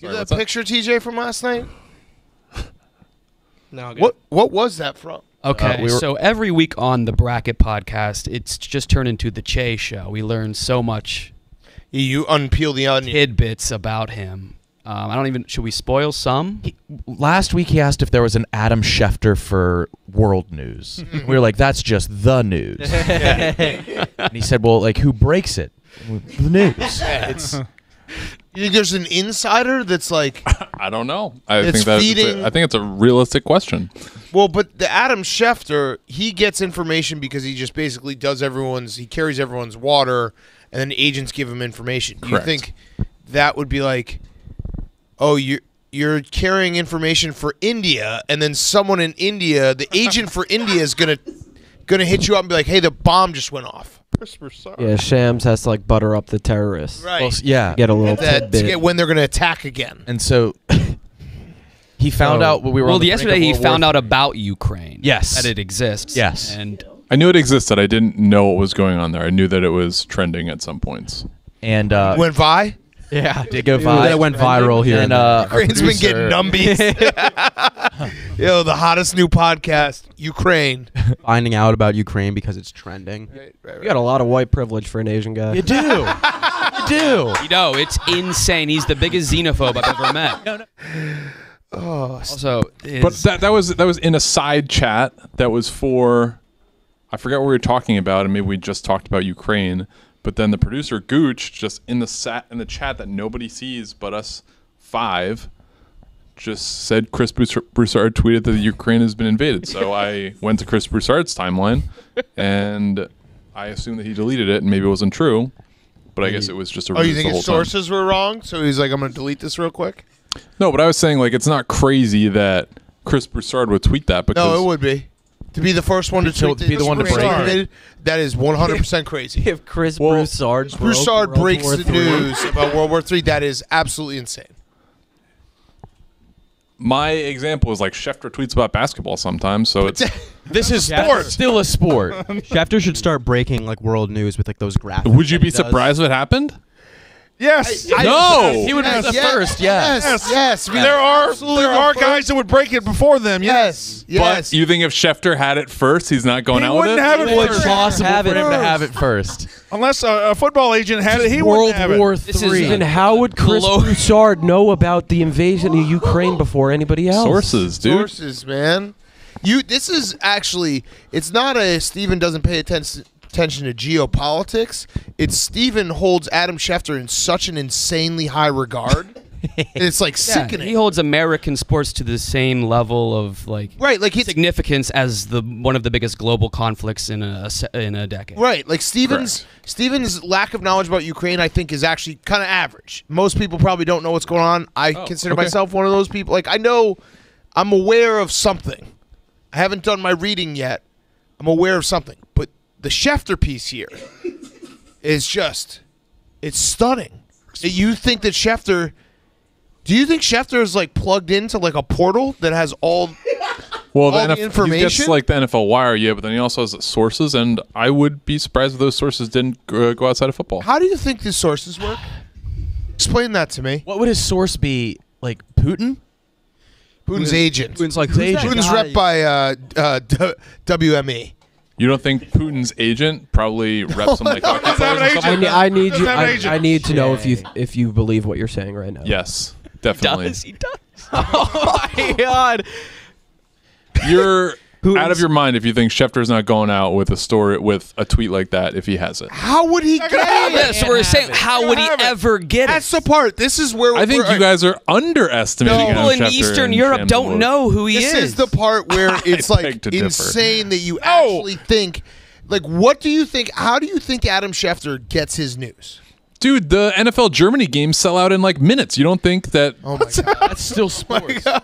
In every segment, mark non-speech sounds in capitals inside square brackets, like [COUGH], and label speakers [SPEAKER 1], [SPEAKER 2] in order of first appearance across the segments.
[SPEAKER 1] You
[SPEAKER 2] Sorry,
[SPEAKER 1] that
[SPEAKER 2] what's that?
[SPEAKER 1] picture, TJ, from last night?
[SPEAKER 3] No, good.
[SPEAKER 1] What What was that from?
[SPEAKER 4] Okay,
[SPEAKER 2] Uh, we were-
[SPEAKER 4] so every week on the Bracket podcast, it's just turned into the Che show. We learn so much
[SPEAKER 1] You unpeel the onion.
[SPEAKER 4] tidbits about him. Um, I don't even. Should we spoil some?
[SPEAKER 5] Last week he asked if there was an Adam Schefter for world news. [LAUGHS] we were like, that's just the news. [LAUGHS] and he said, well, like, who breaks it? [LAUGHS] The news.
[SPEAKER 1] It's. You think there's an insider that's like,
[SPEAKER 2] I don't know. I
[SPEAKER 1] It's
[SPEAKER 2] think that
[SPEAKER 1] feeding-
[SPEAKER 2] I think it's a realistic question.
[SPEAKER 1] well, but the Adam Schefter, he gets information because he just basically does everyone's, he carries everyone's water, and then agents give him information. Do you
[SPEAKER 2] Correct.
[SPEAKER 1] think that would be like, oh, you're you're carrying information for India, and then someone in India, the agent for India, is gonna gonna hit you up and be like, hey, the bomb just went off.
[SPEAKER 3] Yeah, Shams has to like butter up the terrorists.
[SPEAKER 1] Right.
[SPEAKER 5] Well, yeah.
[SPEAKER 3] Get a little
[SPEAKER 1] that, to
[SPEAKER 3] tidbit.
[SPEAKER 1] get when they're gonna attack again.
[SPEAKER 5] And so [LAUGHS] he found
[SPEAKER 3] So-
[SPEAKER 5] out what we were
[SPEAKER 4] Well,
[SPEAKER 5] on the
[SPEAKER 4] yesterday he
[SPEAKER 5] World War
[SPEAKER 4] found out about Ukraine.
[SPEAKER 5] Yes.
[SPEAKER 4] that it exists.
[SPEAKER 5] Yes.
[SPEAKER 4] and
[SPEAKER 2] I knew it existed. I didn't know what was going on there. I knew that it was trending at some points.
[SPEAKER 5] And uh,
[SPEAKER 1] Went Vi.
[SPEAKER 3] Yeah,
[SPEAKER 5] did go viral.
[SPEAKER 3] That went viral here.
[SPEAKER 5] And uh,
[SPEAKER 1] Ukraine's been getting numbies. [LAUGHS] Yo, the hottest new podcast, Ukraine. [LAUGHS]
[SPEAKER 3] finding out about Ukraine because it's trending. You got a lot of white privilege for an Asian guy.
[SPEAKER 5] You do. [LAUGHS] you do.
[SPEAKER 4] you know it's insane. He's the biggest xenophobe I've ever met.
[SPEAKER 1] Oh,
[SPEAKER 4] Also,
[SPEAKER 2] But that that was that was in a side chat that was for I forgot what we were talking about, and maybe we just talked about Ukraine. But then the producer Gooch just in the sat in the chat that nobody sees but us five just said Chris Broussard Broussard tweeted that Ukraine has been invaded. So [LAUGHS] I went to Chris Broussard's timeline and I assumed that he deleted it and maybe it wasn't true. But I guess it was just a
[SPEAKER 1] oh, you think
[SPEAKER 2] the whole
[SPEAKER 1] his
[SPEAKER 2] time.
[SPEAKER 1] sources were wrong? So he's like, I'm gonna delete this real quick.
[SPEAKER 2] No, but I was saying like it's not crazy that Chris Broussard would tweet that because
[SPEAKER 1] No, it would be to be the first one to
[SPEAKER 5] To
[SPEAKER 1] tweet
[SPEAKER 5] be the one to break it.
[SPEAKER 1] That is 100 percent crazy.
[SPEAKER 3] If Chris
[SPEAKER 2] Well,
[SPEAKER 3] Broussard broke
[SPEAKER 1] Broussard
[SPEAKER 3] World
[SPEAKER 1] breaks
[SPEAKER 3] War
[SPEAKER 1] the
[SPEAKER 3] III.
[SPEAKER 1] news about World War III. That is absolutely insane.
[SPEAKER 2] my example is like Schefter tweets about basketball sometimes, so it's [LAUGHS]
[SPEAKER 5] This is
[SPEAKER 3] Sport.
[SPEAKER 5] Still a sport. [LAUGHS]
[SPEAKER 3] Schefter should start breaking like world news with like those graphics.
[SPEAKER 2] would you be
[SPEAKER 3] he does.
[SPEAKER 2] surprised if it happened?
[SPEAKER 6] Yes.
[SPEAKER 2] No!
[SPEAKER 5] He would be
[SPEAKER 1] Yes,
[SPEAKER 5] the
[SPEAKER 1] yes,
[SPEAKER 5] first, yeah.
[SPEAKER 1] Yes, yes. we-
[SPEAKER 6] there are
[SPEAKER 1] absolutely
[SPEAKER 6] there are
[SPEAKER 1] the
[SPEAKER 6] guys that would break it before them. Yes.
[SPEAKER 1] Yes, yes.
[SPEAKER 2] But you think if Schefter had it first, he's not going
[SPEAKER 6] He
[SPEAKER 2] out with
[SPEAKER 6] wouldn't
[SPEAKER 2] it?
[SPEAKER 6] have it
[SPEAKER 3] Well, it's
[SPEAKER 6] first.
[SPEAKER 3] possible
[SPEAKER 5] Have
[SPEAKER 3] for him to
[SPEAKER 5] have it first.
[SPEAKER 6] Unless a, a football agent had it, he
[SPEAKER 3] World
[SPEAKER 6] wouldn't have it.
[SPEAKER 3] War
[SPEAKER 4] This is
[SPEAKER 3] Three.
[SPEAKER 4] a
[SPEAKER 3] how would Chris
[SPEAKER 4] glo-
[SPEAKER 3] Broussard know about the invasion of Ukraine before anybody else?
[SPEAKER 2] Sources, dude.
[SPEAKER 1] sources, man. You. This is actually. It's not a Steven doesn't pay attention attention to geopolitics. It's Steven holds Adam Schefter in such an insanely high regard. [LAUGHS] it's like
[SPEAKER 4] yeah,
[SPEAKER 1] sickening.
[SPEAKER 4] he holds American sports to the same level of like
[SPEAKER 1] right, like
[SPEAKER 4] significance as the one of the biggest global conflicts in a in a decade.
[SPEAKER 1] Right, like Stevens Stevens lack of knowledge about Ukraine I think is actually kind of average. Most people probably don't know what's going on. I
[SPEAKER 2] Oh,
[SPEAKER 1] consider
[SPEAKER 2] okay.
[SPEAKER 1] myself one of those people. Like I know I'm aware of something. I haven't done my reading yet. I'm aware of something. But the Schefter piece here is just it's stunning. You think that Schefter do you think Schefter is like plugged into like a portal that has all
[SPEAKER 2] Well,
[SPEAKER 1] all
[SPEAKER 2] the,
[SPEAKER 1] the
[SPEAKER 2] NFL, he
[SPEAKER 1] information?
[SPEAKER 2] gets like the NFL wire, yeah, but then he also has sources, and I would be surprised if those sources didn't uh, go outside of football.
[SPEAKER 1] How do you think these sources work? Explain that to me.
[SPEAKER 5] What would his source be? Like Putin?
[SPEAKER 1] Putin's agent.
[SPEAKER 3] Putin's like, who's that
[SPEAKER 1] Putin's rep by uh, uh, WME.
[SPEAKER 2] You don't think Putin's agent probably reps some like hockey
[SPEAKER 6] Doesn't have an
[SPEAKER 2] or
[SPEAKER 3] I, ne- I need
[SPEAKER 6] Doesn't
[SPEAKER 3] you.
[SPEAKER 6] have an
[SPEAKER 3] I,
[SPEAKER 6] agent.
[SPEAKER 3] I need to know if you if you believe what you're saying right now.
[SPEAKER 2] Yes, definitely.
[SPEAKER 4] Does he does? [LAUGHS]
[SPEAKER 3] Oh my god.
[SPEAKER 2] You're
[SPEAKER 3] Putin's-
[SPEAKER 2] out of your mind if you think Schefter's not going out with a story with a tweet like that if he has it.
[SPEAKER 1] How would he get
[SPEAKER 6] gonna have
[SPEAKER 1] it?
[SPEAKER 4] Yeah, so we're saying, how would he
[SPEAKER 6] it.
[SPEAKER 4] ever get
[SPEAKER 1] That's
[SPEAKER 4] it?
[SPEAKER 1] That's the part. This is where
[SPEAKER 2] I think you guys are underestimating.
[SPEAKER 4] People in
[SPEAKER 2] Schefter
[SPEAKER 4] Eastern Europe
[SPEAKER 2] Shannon
[SPEAKER 4] don't know who he
[SPEAKER 1] This
[SPEAKER 4] is.
[SPEAKER 1] This is the part where [LAUGHS] it's like insane that you oh! actually think. Like, what do you think? How do you think Adam Schefter gets his news?
[SPEAKER 2] Dude, the NFL Germany games sell out in like minutes. You don't think that?
[SPEAKER 1] Oh my god! [LAUGHS]
[SPEAKER 5] That's still oh sports. [LAUGHS]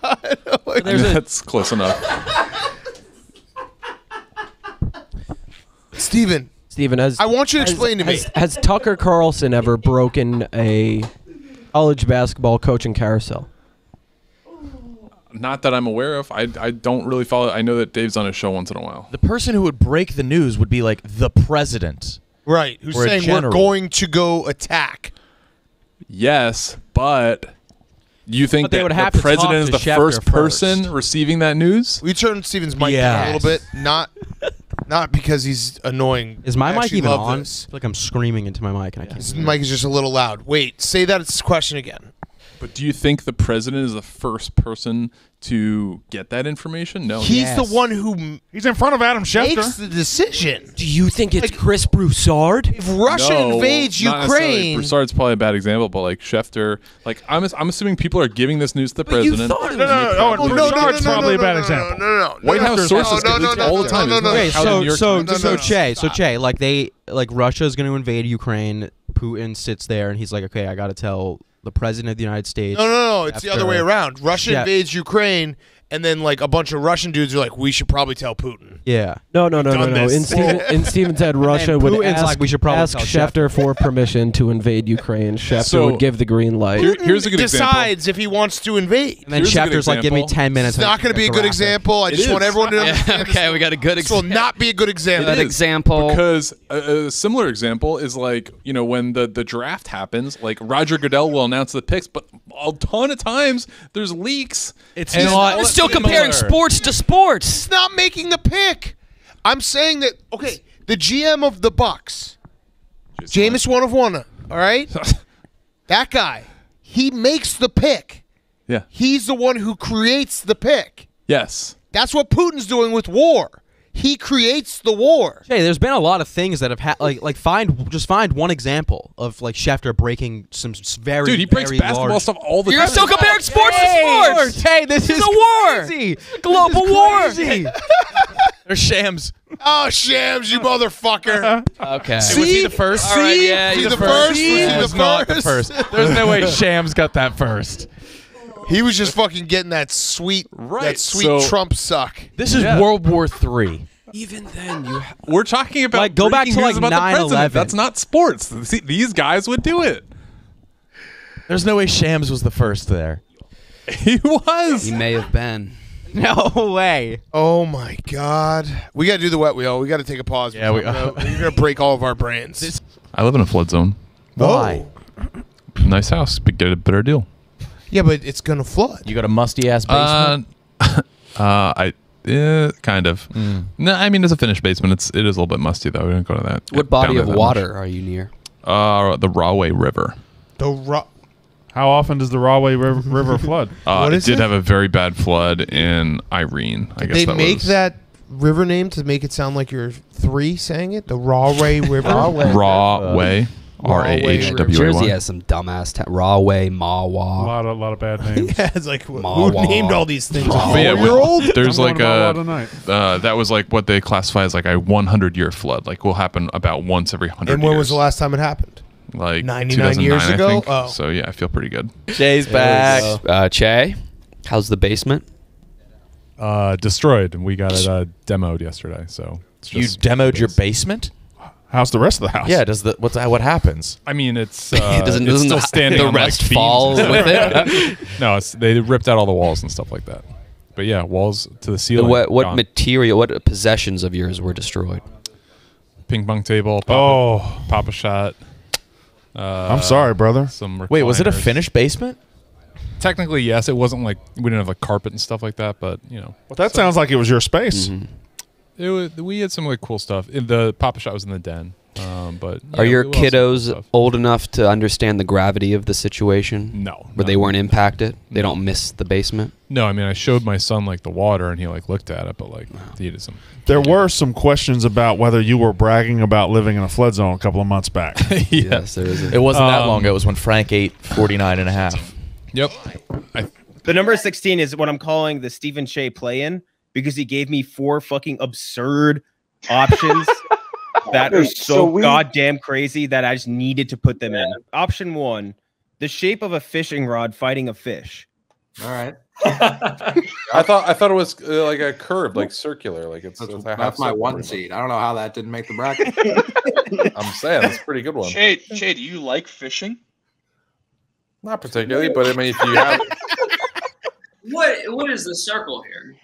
[SPEAKER 2] Oh That's close enough.
[SPEAKER 1] Steven,
[SPEAKER 3] Steven, has
[SPEAKER 1] I want you to
[SPEAKER 3] has-
[SPEAKER 1] explain to me.
[SPEAKER 3] has, has Tucker Carlson ever broken a college basketball coaching carousel?
[SPEAKER 2] Not that I'm aware of. I, I don't really follow. I know that Dave's on his show once in a while.
[SPEAKER 5] The person who would break the news would be like the president.
[SPEAKER 1] Right? Who's
[SPEAKER 5] Or
[SPEAKER 1] saying we're going to go attack?
[SPEAKER 2] Yes, but You think
[SPEAKER 3] But they
[SPEAKER 2] that
[SPEAKER 3] would
[SPEAKER 2] the
[SPEAKER 3] have to talk
[SPEAKER 2] president is the
[SPEAKER 3] Schefter
[SPEAKER 2] first person
[SPEAKER 3] first.
[SPEAKER 2] receiving that news?
[SPEAKER 1] We turn Steven's mic down a little bit, not not because he's annoying.
[SPEAKER 3] Is my
[SPEAKER 1] I
[SPEAKER 3] mic
[SPEAKER 1] actually
[SPEAKER 3] even
[SPEAKER 1] love
[SPEAKER 3] on?
[SPEAKER 1] this.
[SPEAKER 3] I feel like I'm screaming into my mic and I can't.
[SPEAKER 1] His mic is just a little loud. Wait, say that question again.
[SPEAKER 2] But do you think the president is the first person to get that information? No.
[SPEAKER 1] He's
[SPEAKER 3] Yes.
[SPEAKER 1] the one who
[SPEAKER 6] He's in front of Adam
[SPEAKER 1] makes
[SPEAKER 6] Schefter.
[SPEAKER 1] the decision.
[SPEAKER 3] Do you think it's Chris Broussard?
[SPEAKER 1] If Russia
[SPEAKER 2] No,
[SPEAKER 1] invades
[SPEAKER 2] not necessarily.
[SPEAKER 1] Ukraine,
[SPEAKER 2] Broussard's probably a bad example, but like Schefter, like I'm, I'm assuming people are giving this news to the
[SPEAKER 3] But you
[SPEAKER 2] president.
[SPEAKER 3] thought it
[SPEAKER 6] No,
[SPEAKER 3] was
[SPEAKER 6] no, no,
[SPEAKER 2] Probably-
[SPEAKER 6] no,
[SPEAKER 1] no, no,
[SPEAKER 6] Broussard's
[SPEAKER 1] no, no,
[SPEAKER 6] probably
[SPEAKER 1] no,
[SPEAKER 6] a bad
[SPEAKER 1] no,
[SPEAKER 6] example.
[SPEAKER 1] No, no, no.
[SPEAKER 2] White
[SPEAKER 1] no,
[SPEAKER 2] House
[SPEAKER 1] no,
[SPEAKER 2] sources
[SPEAKER 1] no,
[SPEAKER 2] get
[SPEAKER 1] no,
[SPEAKER 2] leaked
[SPEAKER 1] no,
[SPEAKER 2] all
[SPEAKER 1] no,
[SPEAKER 2] the time,
[SPEAKER 1] No,
[SPEAKER 2] isn't
[SPEAKER 1] no,
[SPEAKER 2] it?
[SPEAKER 1] no.
[SPEAKER 3] Okay,
[SPEAKER 2] How the
[SPEAKER 3] so
[SPEAKER 2] New York
[SPEAKER 3] so
[SPEAKER 2] Times-
[SPEAKER 3] so
[SPEAKER 1] No, no, no,
[SPEAKER 3] Che, so
[SPEAKER 1] stop.
[SPEAKER 3] Che, like they like Russia's going to invade Ukraine. Putin sits there and he's like, okay, I got to tell the president of the United States.
[SPEAKER 1] No, no, no. It's the other way around. Russia
[SPEAKER 3] Yeah.
[SPEAKER 1] invades Ukraine, and then like a bunch of Russian dudes are like, "We should probably tell Putin."
[SPEAKER 3] Yeah.
[SPEAKER 7] No, no, no, no,
[SPEAKER 1] done
[SPEAKER 7] no.
[SPEAKER 1] this.
[SPEAKER 7] In Steven, [LAUGHS] in Steven said Russia
[SPEAKER 3] And
[SPEAKER 7] would
[SPEAKER 3] Putin's
[SPEAKER 7] ask,
[SPEAKER 3] like, we should probably
[SPEAKER 7] ask
[SPEAKER 3] tell
[SPEAKER 7] Schefter for permission to invade Ukraine. [LAUGHS] Schefter
[SPEAKER 2] So-
[SPEAKER 7] would give the green light.
[SPEAKER 2] Here- here's a good example.
[SPEAKER 1] Decides if he wants to invade.
[SPEAKER 3] And then
[SPEAKER 2] Here's a good
[SPEAKER 3] Schefter's like, give me
[SPEAKER 2] example.
[SPEAKER 3] ten minutes.
[SPEAKER 1] It's not going to be a good example. I
[SPEAKER 2] It
[SPEAKER 1] just want
[SPEAKER 2] is.
[SPEAKER 1] everyone to
[SPEAKER 4] Yeah, [LAUGHS]
[SPEAKER 1] understand. this
[SPEAKER 4] okay, we got a good example.
[SPEAKER 1] This will
[SPEAKER 4] example.
[SPEAKER 1] not be a good example.
[SPEAKER 4] That
[SPEAKER 2] is.
[SPEAKER 4] example.
[SPEAKER 2] Because a, a similar example is like you know when the the draft happens, like Roger Goodell will announce the picks, but a ton of times there's leaks.
[SPEAKER 5] It's
[SPEAKER 2] And
[SPEAKER 5] not-
[SPEAKER 4] We're
[SPEAKER 2] all-
[SPEAKER 4] still
[SPEAKER 5] similar.
[SPEAKER 4] comparing sports to sports.
[SPEAKER 1] It's not making the pick. I'm saying that okay, the GM of the Bucks, Jameis one of one. All right, [LAUGHS] that guy, he makes the pick.
[SPEAKER 2] Yeah.
[SPEAKER 1] He's the one who creates the pick.
[SPEAKER 2] Yes.
[SPEAKER 1] That's what Putin's doing with war. He creates the war.
[SPEAKER 3] Hey, there's been a lot of things that have had like like find just find one example of like Schefter breaking some very
[SPEAKER 2] Dude, he breaks
[SPEAKER 3] very
[SPEAKER 2] basketball
[SPEAKER 3] large-
[SPEAKER 2] stuff all the
[SPEAKER 4] You're
[SPEAKER 2] time.
[SPEAKER 4] still comparing sports
[SPEAKER 3] Hey,
[SPEAKER 4] to sports.
[SPEAKER 3] Hey, this
[SPEAKER 4] It's
[SPEAKER 3] is
[SPEAKER 4] a war.
[SPEAKER 3] crazy.
[SPEAKER 4] Global
[SPEAKER 3] This is
[SPEAKER 4] war.
[SPEAKER 3] crazy. [LAUGHS]
[SPEAKER 5] They're shams.
[SPEAKER 1] Oh, Shams, you motherfucker. Uh-huh.
[SPEAKER 4] Okay.
[SPEAKER 5] Was he the first?
[SPEAKER 4] All right,
[SPEAKER 1] See?
[SPEAKER 4] yeah,
[SPEAKER 1] See
[SPEAKER 4] you're
[SPEAKER 1] the
[SPEAKER 4] the
[SPEAKER 1] first?
[SPEAKER 4] first.
[SPEAKER 1] Was he
[SPEAKER 5] He
[SPEAKER 1] the
[SPEAKER 5] was not the
[SPEAKER 1] first?
[SPEAKER 5] first. There's no way [LAUGHS] Shams got that first.
[SPEAKER 1] He was just fucking getting that sweet,
[SPEAKER 2] Right,
[SPEAKER 1] that sweet
[SPEAKER 2] so-
[SPEAKER 1] Trump suck.
[SPEAKER 5] This is
[SPEAKER 2] Yeah.
[SPEAKER 5] World War Three.
[SPEAKER 3] Even then, you ha-
[SPEAKER 2] We're talking about
[SPEAKER 3] Like, go back to,
[SPEAKER 2] news
[SPEAKER 3] like,
[SPEAKER 2] about the president. That's not sports. See, these guys would do it.
[SPEAKER 5] There's no way Shams was the first there. [LAUGHS]
[SPEAKER 2] He was.
[SPEAKER 4] He may have been. [LAUGHS]
[SPEAKER 3] no way.
[SPEAKER 1] Oh my god. We got to do the wet wheel. We got to take a pause.
[SPEAKER 5] Yeah, we-
[SPEAKER 1] You're [LAUGHS] gonna break all of our brains.
[SPEAKER 2] I live in a flood zone.
[SPEAKER 3] Why?
[SPEAKER 2] Nice house, but get a better deal.
[SPEAKER 1] Yeah, but it's gonna flood.
[SPEAKER 5] You got a musty ass basement.
[SPEAKER 2] Uh, [LAUGHS] uh, I eh, kind of. No, I mean it's a finished basement. It's it is a little bit musty though. We don't go to that.
[SPEAKER 4] What body of
[SPEAKER 2] there that
[SPEAKER 4] water are you near?
[SPEAKER 2] Uh, the Rahway River.
[SPEAKER 1] The ro-
[SPEAKER 6] How often does the Rahway River, river [LAUGHS] flood?
[SPEAKER 2] Uh,
[SPEAKER 1] What
[SPEAKER 2] it
[SPEAKER 1] is
[SPEAKER 2] did
[SPEAKER 1] it?
[SPEAKER 2] have a very bad flood in Irene. I guess
[SPEAKER 1] they
[SPEAKER 2] that
[SPEAKER 1] make
[SPEAKER 2] was
[SPEAKER 1] that river name to make it sound like you're three saying it. The Rahway [LAUGHS] River.
[SPEAKER 2] Rahway. R A H W A
[SPEAKER 4] Jersey
[SPEAKER 2] Y.
[SPEAKER 4] has some dumbass ta- Rahway,
[SPEAKER 6] A
[SPEAKER 4] Mahwah.
[SPEAKER 6] lot of, lot of bad [LAUGHS] names.
[SPEAKER 1] yeah, it's like who
[SPEAKER 4] Mahwah.
[SPEAKER 1] named all these things?
[SPEAKER 4] Mahwah.
[SPEAKER 2] But yeah,
[SPEAKER 1] Four year old. [LAUGHS]
[SPEAKER 2] There's
[SPEAKER 6] I'm
[SPEAKER 2] like
[SPEAKER 6] going to Mahwah
[SPEAKER 2] a
[SPEAKER 6] tonight.
[SPEAKER 2] uh, that was like what they classify as like a 100 year flood. Like will happen about once every 100
[SPEAKER 1] And when
[SPEAKER 2] years.
[SPEAKER 1] was the last time it happened?
[SPEAKER 2] Like
[SPEAKER 1] 99
[SPEAKER 2] 2009,
[SPEAKER 1] years
[SPEAKER 2] I
[SPEAKER 1] ago?
[SPEAKER 2] think.
[SPEAKER 1] Oh.
[SPEAKER 2] So yeah, I feel pretty good.
[SPEAKER 5] Jay's back.
[SPEAKER 4] Uh, che, how's the basement?
[SPEAKER 8] uh, destroyed, and we got it uh, demoed yesterday. So it's
[SPEAKER 5] You
[SPEAKER 8] just
[SPEAKER 5] demoed your basement?
[SPEAKER 6] How's the rest of the house?
[SPEAKER 5] Yeah. Does the what's what happens?
[SPEAKER 8] I mean, it's [LAUGHS] uh,
[SPEAKER 4] doesn't
[SPEAKER 8] it's
[SPEAKER 4] doesn't
[SPEAKER 8] still
[SPEAKER 4] the, [LAUGHS]
[SPEAKER 8] standing.
[SPEAKER 4] the
[SPEAKER 8] on,
[SPEAKER 4] rest
[SPEAKER 8] beams
[SPEAKER 4] fall
[SPEAKER 8] and [LAUGHS]
[SPEAKER 4] with it?
[SPEAKER 8] no, it's, they ripped out all the walls and stuff like that. But yeah, walls to the ceiling.
[SPEAKER 4] what what
[SPEAKER 8] gone.
[SPEAKER 4] material? What possessions of yours were destroyed?
[SPEAKER 8] ping pong table? Papa,
[SPEAKER 6] Oh,
[SPEAKER 8] Papa shot. Uh,
[SPEAKER 6] I'm sorry, brother.
[SPEAKER 8] Some
[SPEAKER 5] Wait, was it a finished basement?
[SPEAKER 8] Technically, yes. It wasn't like we didn't have like carpet and stuff like that, but you know,
[SPEAKER 6] Well, that sounds like it was your space.
[SPEAKER 4] Mm-hmm.
[SPEAKER 8] It was, we had some like cool stuff. In the Papa shot was in the den, um, but
[SPEAKER 4] Are
[SPEAKER 8] yeah,
[SPEAKER 4] your
[SPEAKER 8] we- we also had
[SPEAKER 4] kiddos old enough to understand the gravity of the situation?
[SPEAKER 8] No,
[SPEAKER 4] Where they weren't impacted? They don't miss the basement?
[SPEAKER 8] No, I mean I showed my son like the water, and he like looked at it, but like he did some.
[SPEAKER 6] There were some questions about whether you were bragging about living in a flood zone a couple of months back. [LAUGHS]
[SPEAKER 4] Yes, there is. A,
[SPEAKER 5] It wasn't that
[SPEAKER 8] Um,
[SPEAKER 5] long ago. It was when Frank ate 49 and a half.
[SPEAKER 8] Yep. I,
[SPEAKER 9] The number 16 is what I'm calling the Steven Cheah play in because he gave me four fucking absurd options [LAUGHS] that are so,
[SPEAKER 10] so we-
[SPEAKER 9] goddamn crazy that I just needed to put them in. Option one, the shape of a fishing rod fighting a fish.
[SPEAKER 10] All right. [LAUGHS]
[SPEAKER 2] I thought I thought it was uh, like a curve, like circular, like it's.
[SPEAKER 10] That's,
[SPEAKER 2] it's
[SPEAKER 10] that's my one seed. I don't know how that didn't make the bracket. [LAUGHS]
[SPEAKER 2] I'm saying that's a pretty good one.
[SPEAKER 11] Shade, Shade, do you like fishing?
[SPEAKER 2] Not particularly, but I mean, if you have,
[SPEAKER 12] What what is the circle here?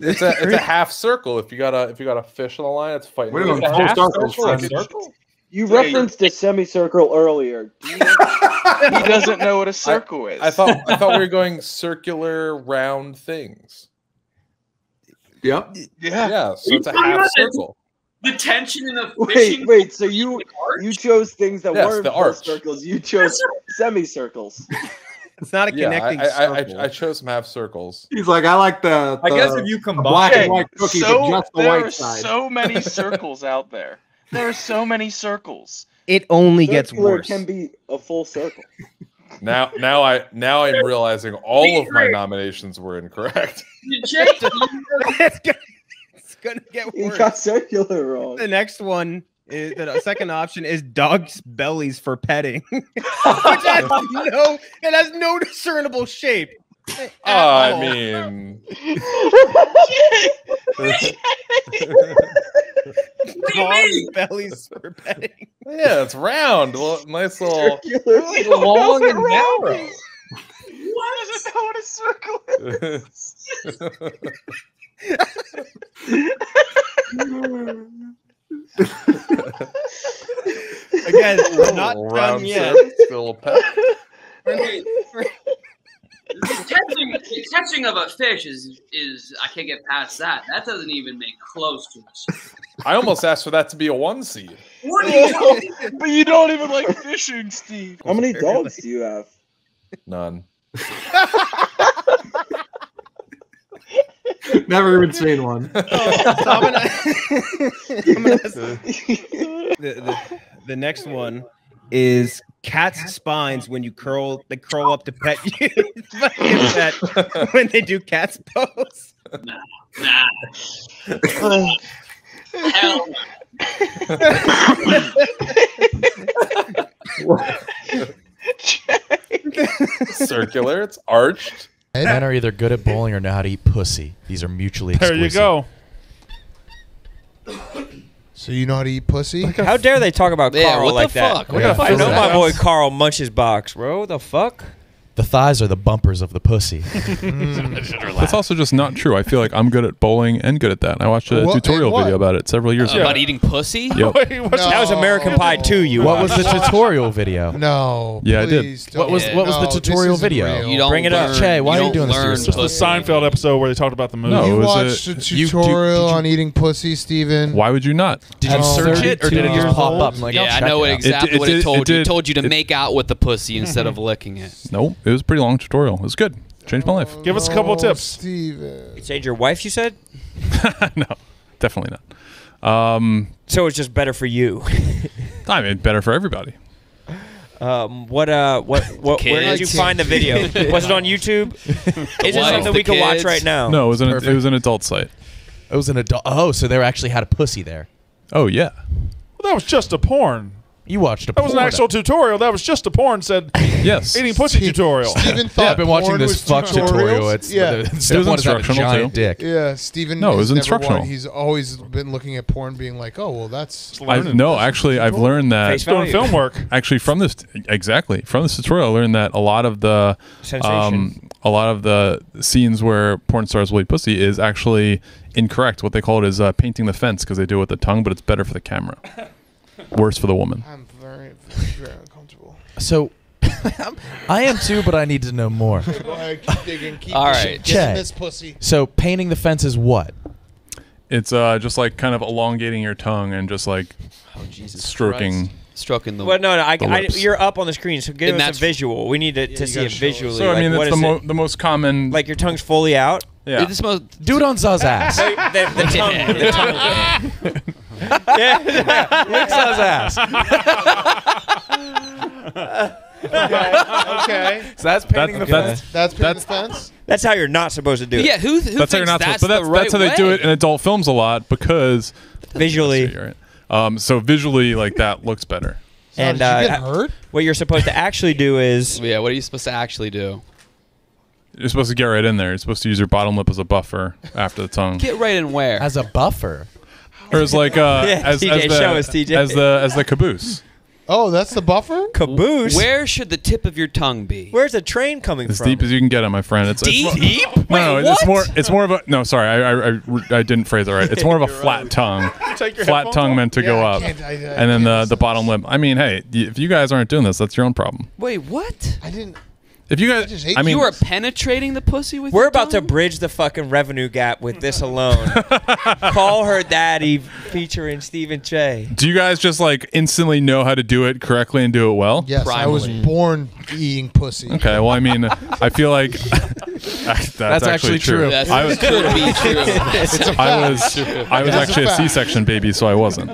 [SPEAKER 2] It's a [LAUGHS] it's a half circle. If you got a if you got a fish on the line, it's fighting.
[SPEAKER 10] We're
[SPEAKER 2] It's
[SPEAKER 10] doing
[SPEAKER 2] a half
[SPEAKER 10] circles,
[SPEAKER 2] circle, like
[SPEAKER 10] friend.
[SPEAKER 2] a circle.
[SPEAKER 13] You
[SPEAKER 11] Yeah, you're-
[SPEAKER 13] referenced a semicircle earlier. Do you, [LAUGHS] he doesn't know what a circle is.
[SPEAKER 2] I thought I thought we were [LAUGHS] going circular round things.
[SPEAKER 10] Yep.
[SPEAKER 13] Yeah.
[SPEAKER 2] Yeah, so it's a half circle.
[SPEAKER 12] The tension in the
[SPEAKER 14] Wait,
[SPEAKER 12] fishing.
[SPEAKER 14] wait. So you you chose things that
[SPEAKER 2] Yes,
[SPEAKER 14] weren't
[SPEAKER 2] the arch.
[SPEAKER 14] circles. You chose semicircles.
[SPEAKER 9] It's not a
[SPEAKER 2] Yeah,
[SPEAKER 9] connecting
[SPEAKER 2] I, I,
[SPEAKER 9] circle.
[SPEAKER 2] I, I chose some half circles.
[SPEAKER 10] He's like, I like the.
[SPEAKER 13] I guess if you
[SPEAKER 10] the
[SPEAKER 13] combine
[SPEAKER 10] black and white cookies,
[SPEAKER 13] so
[SPEAKER 10] but just the
[SPEAKER 13] there
[SPEAKER 10] white
[SPEAKER 13] are
[SPEAKER 10] side.
[SPEAKER 13] so many [LAUGHS] circles out there. There are so many circles.
[SPEAKER 9] It only gets
[SPEAKER 14] Circular
[SPEAKER 9] worse.
[SPEAKER 14] can be a full circle. [LAUGHS]
[SPEAKER 2] Now, now I now I'm realizing all of my nominations were incorrect. [LAUGHS]
[SPEAKER 12] Jay,
[SPEAKER 9] it's, gonna, it's gonna get
[SPEAKER 14] You got circular wrong.
[SPEAKER 9] The next one is the second option is dogs' bellies for petting, [LAUGHS] which has no it has no discernible shape. Oh, at
[SPEAKER 2] I mean,
[SPEAKER 9] dogs' bellies for petting.
[SPEAKER 2] yeah, it's round. Well, nice little [LAUGHS]
[SPEAKER 14] Circular.
[SPEAKER 2] long and narrow.
[SPEAKER 13] Why doesn't know what a circle is? [LAUGHS]
[SPEAKER 9] Again, [LAUGHS] we're not
[SPEAKER 2] Little
[SPEAKER 9] done
[SPEAKER 2] round
[SPEAKER 9] yet.
[SPEAKER 2] circle, little pet.
[SPEAKER 12] the catching, the catching of a fish is is I can't get past that. That doesn't even make close to us.
[SPEAKER 2] I almost asked for that to be a one seed.
[SPEAKER 12] What are you [LAUGHS] talking?
[SPEAKER 13] but you don't even like fishing, Steve.
[SPEAKER 14] How many dogs do you have?
[SPEAKER 2] None. [LAUGHS]
[SPEAKER 10] Never even seen one. [LAUGHS]
[SPEAKER 9] Oh, so I'm gonna, [LAUGHS] I'm gonna [LAUGHS] the, the, the next one is cat's spines when you curl they curl up to pet you pet when they do cat's pose.
[SPEAKER 12] Nah. Hell
[SPEAKER 2] Circular. It's arched.
[SPEAKER 5] Men are either good at bowling or know how to eat pussy. These are mutually exclusive.
[SPEAKER 6] There
[SPEAKER 5] exclusive.
[SPEAKER 6] you go.
[SPEAKER 1] So you know how to eat pussy?
[SPEAKER 15] How dare they talk about Carl
[SPEAKER 4] what
[SPEAKER 15] like
[SPEAKER 4] the
[SPEAKER 15] that?
[SPEAKER 4] fuck? What the
[SPEAKER 15] I
[SPEAKER 4] fuck is
[SPEAKER 15] know my boy Carl munches box, bro. What the fuck?
[SPEAKER 5] The thighs are the bumpers of the pussy. [LAUGHS] Mm.
[SPEAKER 2] That's also just not true. I feel like I'm good at bowling and good at that. I watched a
[SPEAKER 1] What-
[SPEAKER 2] tutorial
[SPEAKER 1] what?
[SPEAKER 2] video about it several years uh, ago.
[SPEAKER 4] About eating pussy?
[SPEAKER 2] Yep. [LAUGHS]
[SPEAKER 15] That was American Pie 2, you
[SPEAKER 5] what was the tutorial video?
[SPEAKER 1] No.
[SPEAKER 2] Yeah, I did.
[SPEAKER 1] please
[SPEAKER 5] What
[SPEAKER 1] don't.
[SPEAKER 5] was what was
[SPEAKER 1] No,
[SPEAKER 5] the
[SPEAKER 1] this
[SPEAKER 5] tutorial
[SPEAKER 1] isn't
[SPEAKER 5] video?
[SPEAKER 1] real.
[SPEAKER 4] You don't
[SPEAKER 15] Bring it up.
[SPEAKER 4] learn-
[SPEAKER 5] Che, why are you
[SPEAKER 4] don't
[SPEAKER 5] doing this to
[SPEAKER 4] learn
[SPEAKER 5] yourself?
[SPEAKER 6] The
[SPEAKER 4] pussy.
[SPEAKER 6] Seinfeld episode where they talked about the movie.
[SPEAKER 2] No, it
[SPEAKER 1] You
[SPEAKER 2] was
[SPEAKER 1] watched
[SPEAKER 2] a-
[SPEAKER 1] a
[SPEAKER 5] you-
[SPEAKER 1] tutorial
[SPEAKER 5] did you-
[SPEAKER 1] on eating pussy, Steven.
[SPEAKER 2] Why would you not?
[SPEAKER 5] Did you
[SPEAKER 1] Oh,
[SPEAKER 5] search it or did it
[SPEAKER 15] 32
[SPEAKER 5] just pop
[SPEAKER 15] old?
[SPEAKER 5] up? I'm like,
[SPEAKER 4] yeah,
[SPEAKER 5] I'll
[SPEAKER 4] I
[SPEAKER 5] check
[SPEAKER 4] know
[SPEAKER 5] it out.
[SPEAKER 4] exactly
[SPEAKER 2] It-
[SPEAKER 4] what
[SPEAKER 2] it
[SPEAKER 4] it
[SPEAKER 2] did-
[SPEAKER 4] told
[SPEAKER 2] it
[SPEAKER 4] you. It
[SPEAKER 2] did-
[SPEAKER 4] told you to
[SPEAKER 2] it-
[SPEAKER 4] make out with the pussy instead of [LAUGHS] licking it.
[SPEAKER 2] No, it was a pretty long tutorial. It was good. Changed my life.
[SPEAKER 6] Give us a couple of
[SPEAKER 1] Oh,
[SPEAKER 6] tips.
[SPEAKER 1] Steven.
[SPEAKER 15] You change your wife, you said? [LAUGHS]
[SPEAKER 2] no, definitely not. Um,
[SPEAKER 15] So it's just better for you.
[SPEAKER 2] I mean, better for everybody.
[SPEAKER 15] Um, what uh, what [LAUGHS] what? Where did you find the video? [LAUGHS] Was it on YouTube? Is it
[SPEAKER 4] wife,
[SPEAKER 15] something we can watch right now?
[SPEAKER 2] No, it was an it was an adult site.
[SPEAKER 5] It was an adult. Oh, so they actually had a pussy there.
[SPEAKER 2] Oh yeah.
[SPEAKER 6] Well, that was just a porn.
[SPEAKER 5] You watched a
[SPEAKER 6] That was an actual tutorial. That was just a porn said
[SPEAKER 2] Yes.
[SPEAKER 6] eating pussy tutorial.
[SPEAKER 1] Steven
[SPEAKER 5] Yeah,
[SPEAKER 1] thought
[SPEAKER 5] I've been watching
[SPEAKER 1] porn
[SPEAKER 5] this
[SPEAKER 1] was
[SPEAKER 5] fuck
[SPEAKER 1] tutorials.
[SPEAKER 5] tutorial. It's
[SPEAKER 1] yeah.
[SPEAKER 5] the,
[SPEAKER 2] was
[SPEAKER 5] step one is
[SPEAKER 2] instructional,
[SPEAKER 5] giant
[SPEAKER 2] too.
[SPEAKER 5] dick.
[SPEAKER 1] Yeah, Steven.
[SPEAKER 2] No, it was instructional.
[SPEAKER 1] wanted- he's always been looking at porn, being like, "Oh, well, that's
[SPEAKER 2] I, no, actually, I've learned that
[SPEAKER 15] Face
[SPEAKER 6] Doing film work.
[SPEAKER 2] actually from this exactly from this tutorial I learned that a lot of the
[SPEAKER 15] Sensation.
[SPEAKER 2] um, a lot of the scenes where porn stars will eat pussy is actually incorrect. What they call it is uh, painting the fence because they do it with the tongue, but it's better for the camera. Worse for the woman.
[SPEAKER 1] I'm very, very uncomfortable."
[SPEAKER 5] So, [LAUGHS] I am too, but I need to know more.
[SPEAKER 1] I keep digging, keep
[SPEAKER 4] All
[SPEAKER 1] digging,
[SPEAKER 4] right.
[SPEAKER 1] getting
[SPEAKER 5] Che.
[SPEAKER 1] this pussy.
[SPEAKER 5] So, painting the fence is what?
[SPEAKER 2] It's uh, just like kind of elongating your tongue and just like
[SPEAKER 4] Oh, Jesus
[SPEAKER 2] stroking.
[SPEAKER 4] Christ. Stroking the.
[SPEAKER 15] Well, no, no. I,
[SPEAKER 2] The
[SPEAKER 15] I,
[SPEAKER 2] lips.
[SPEAKER 15] you're up on the screen, so give
[SPEAKER 4] And
[SPEAKER 15] us
[SPEAKER 4] that's-
[SPEAKER 15] a visual. We need to, to see it visually.
[SPEAKER 2] So I mean,
[SPEAKER 15] what
[SPEAKER 2] it's the,
[SPEAKER 15] is
[SPEAKER 2] mo-
[SPEAKER 15] it?
[SPEAKER 2] the most common.
[SPEAKER 15] like your tongue's fully out.
[SPEAKER 2] yeah.
[SPEAKER 4] This most,
[SPEAKER 5] Do it on Zaz [LAUGHS] ass.
[SPEAKER 15] the, the, the [LAUGHS] tongue. The tongue. Yeah.
[SPEAKER 5] Lick Zaz ass.
[SPEAKER 1] okay, okay.
[SPEAKER 5] So that's painting
[SPEAKER 2] That's-
[SPEAKER 5] the fence.
[SPEAKER 1] that's
[SPEAKER 2] That's-
[SPEAKER 1] the fence.
[SPEAKER 15] That's how you're not supposed to do it.
[SPEAKER 4] yeah, who, who
[SPEAKER 2] that's how you're not
[SPEAKER 4] that's
[SPEAKER 2] supposed. But that's
[SPEAKER 4] the right
[SPEAKER 2] that's how they do it in adult films a lot because
[SPEAKER 15] Visually.
[SPEAKER 2] Right. Um, so visually, like that looks better.
[SPEAKER 15] And
[SPEAKER 1] did you
[SPEAKER 15] uh,
[SPEAKER 1] get hurt?
[SPEAKER 15] what you're supposed to actually do is
[SPEAKER 4] Yeah, what are you supposed to actually do?
[SPEAKER 2] You're supposed to get right in there. You're supposed to use your bottom lip as a buffer after the tongue,
[SPEAKER 4] Get right in where?
[SPEAKER 5] As a buffer.
[SPEAKER 2] Or as like uh, [LAUGHS]
[SPEAKER 15] Yeah,
[SPEAKER 2] as,
[SPEAKER 15] TJ,
[SPEAKER 2] as the
[SPEAKER 15] show us, TJ.
[SPEAKER 2] as the as the caboose.
[SPEAKER 1] Oh, that's the buffer.
[SPEAKER 15] Caboose.
[SPEAKER 16] Where should the tip of your tongue be?
[SPEAKER 15] Where's the train coming from?
[SPEAKER 2] As
[SPEAKER 15] from?
[SPEAKER 2] deep as you can get it, my friend. It's
[SPEAKER 16] Deep?
[SPEAKER 2] It's,
[SPEAKER 16] Deep?
[SPEAKER 2] no,
[SPEAKER 16] Wait,
[SPEAKER 2] no, it's
[SPEAKER 16] what?
[SPEAKER 2] more. It's more of a. No, sorry, I I, I, I didn't phrase it right. It's more of a [LAUGHS] flat tongue. [LAUGHS]
[SPEAKER 6] Take your
[SPEAKER 2] flat
[SPEAKER 6] headphones
[SPEAKER 2] tongue
[SPEAKER 6] off?
[SPEAKER 2] meant to
[SPEAKER 1] Yeah,
[SPEAKER 2] go
[SPEAKER 1] I
[SPEAKER 2] up,
[SPEAKER 1] can't- I- I
[SPEAKER 2] and then the the bottom lip. I mean, hey, y- if you guys aren't doing this, that's your own problem.
[SPEAKER 16] Wait, what?
[SPEAKER 1] I didn't.
[SPEAKER 2] If you
[SPEAKER 1] I
[SPEAKER 2] guys,
[SPEAKER 1] just hate
[SPEAKER 2] I mean,
[SPEAKER 16] you are penetrating the pussy with
[SPEAKER 15] We're
[SPEAKER 16] your
[SPEAKER 15] about to bridge the fucking revenue gap with this alone. [LAUGHS] Call her daddy featuring Steven Cheah.
[SPEAKER 2] do you guys just like instantly know how to do it correctly and do it well?
[SPEAKER 1] Yes, I was born eating pussy.
[SPEAKER 2] Okay, well, I mean, I feel like [LAUGHS] that's,
[SPEAKER 3] That's
[SPEAKER 2] actually,
[SPEAKER 3] actually true.
[SPEAKER 16] That's
[SPEAKER 2] I was,
[SPEAKER 16] could [LAUGHS] true.
[SPEAKER 1] It's a
[SPEAKER 2] I
[SPEAKER 1] fact.
[SPEAKER 2] was, I was actually a
[SPEAKER 1] fact.
[SPEAKER 2] C-section baby, so I wasn't.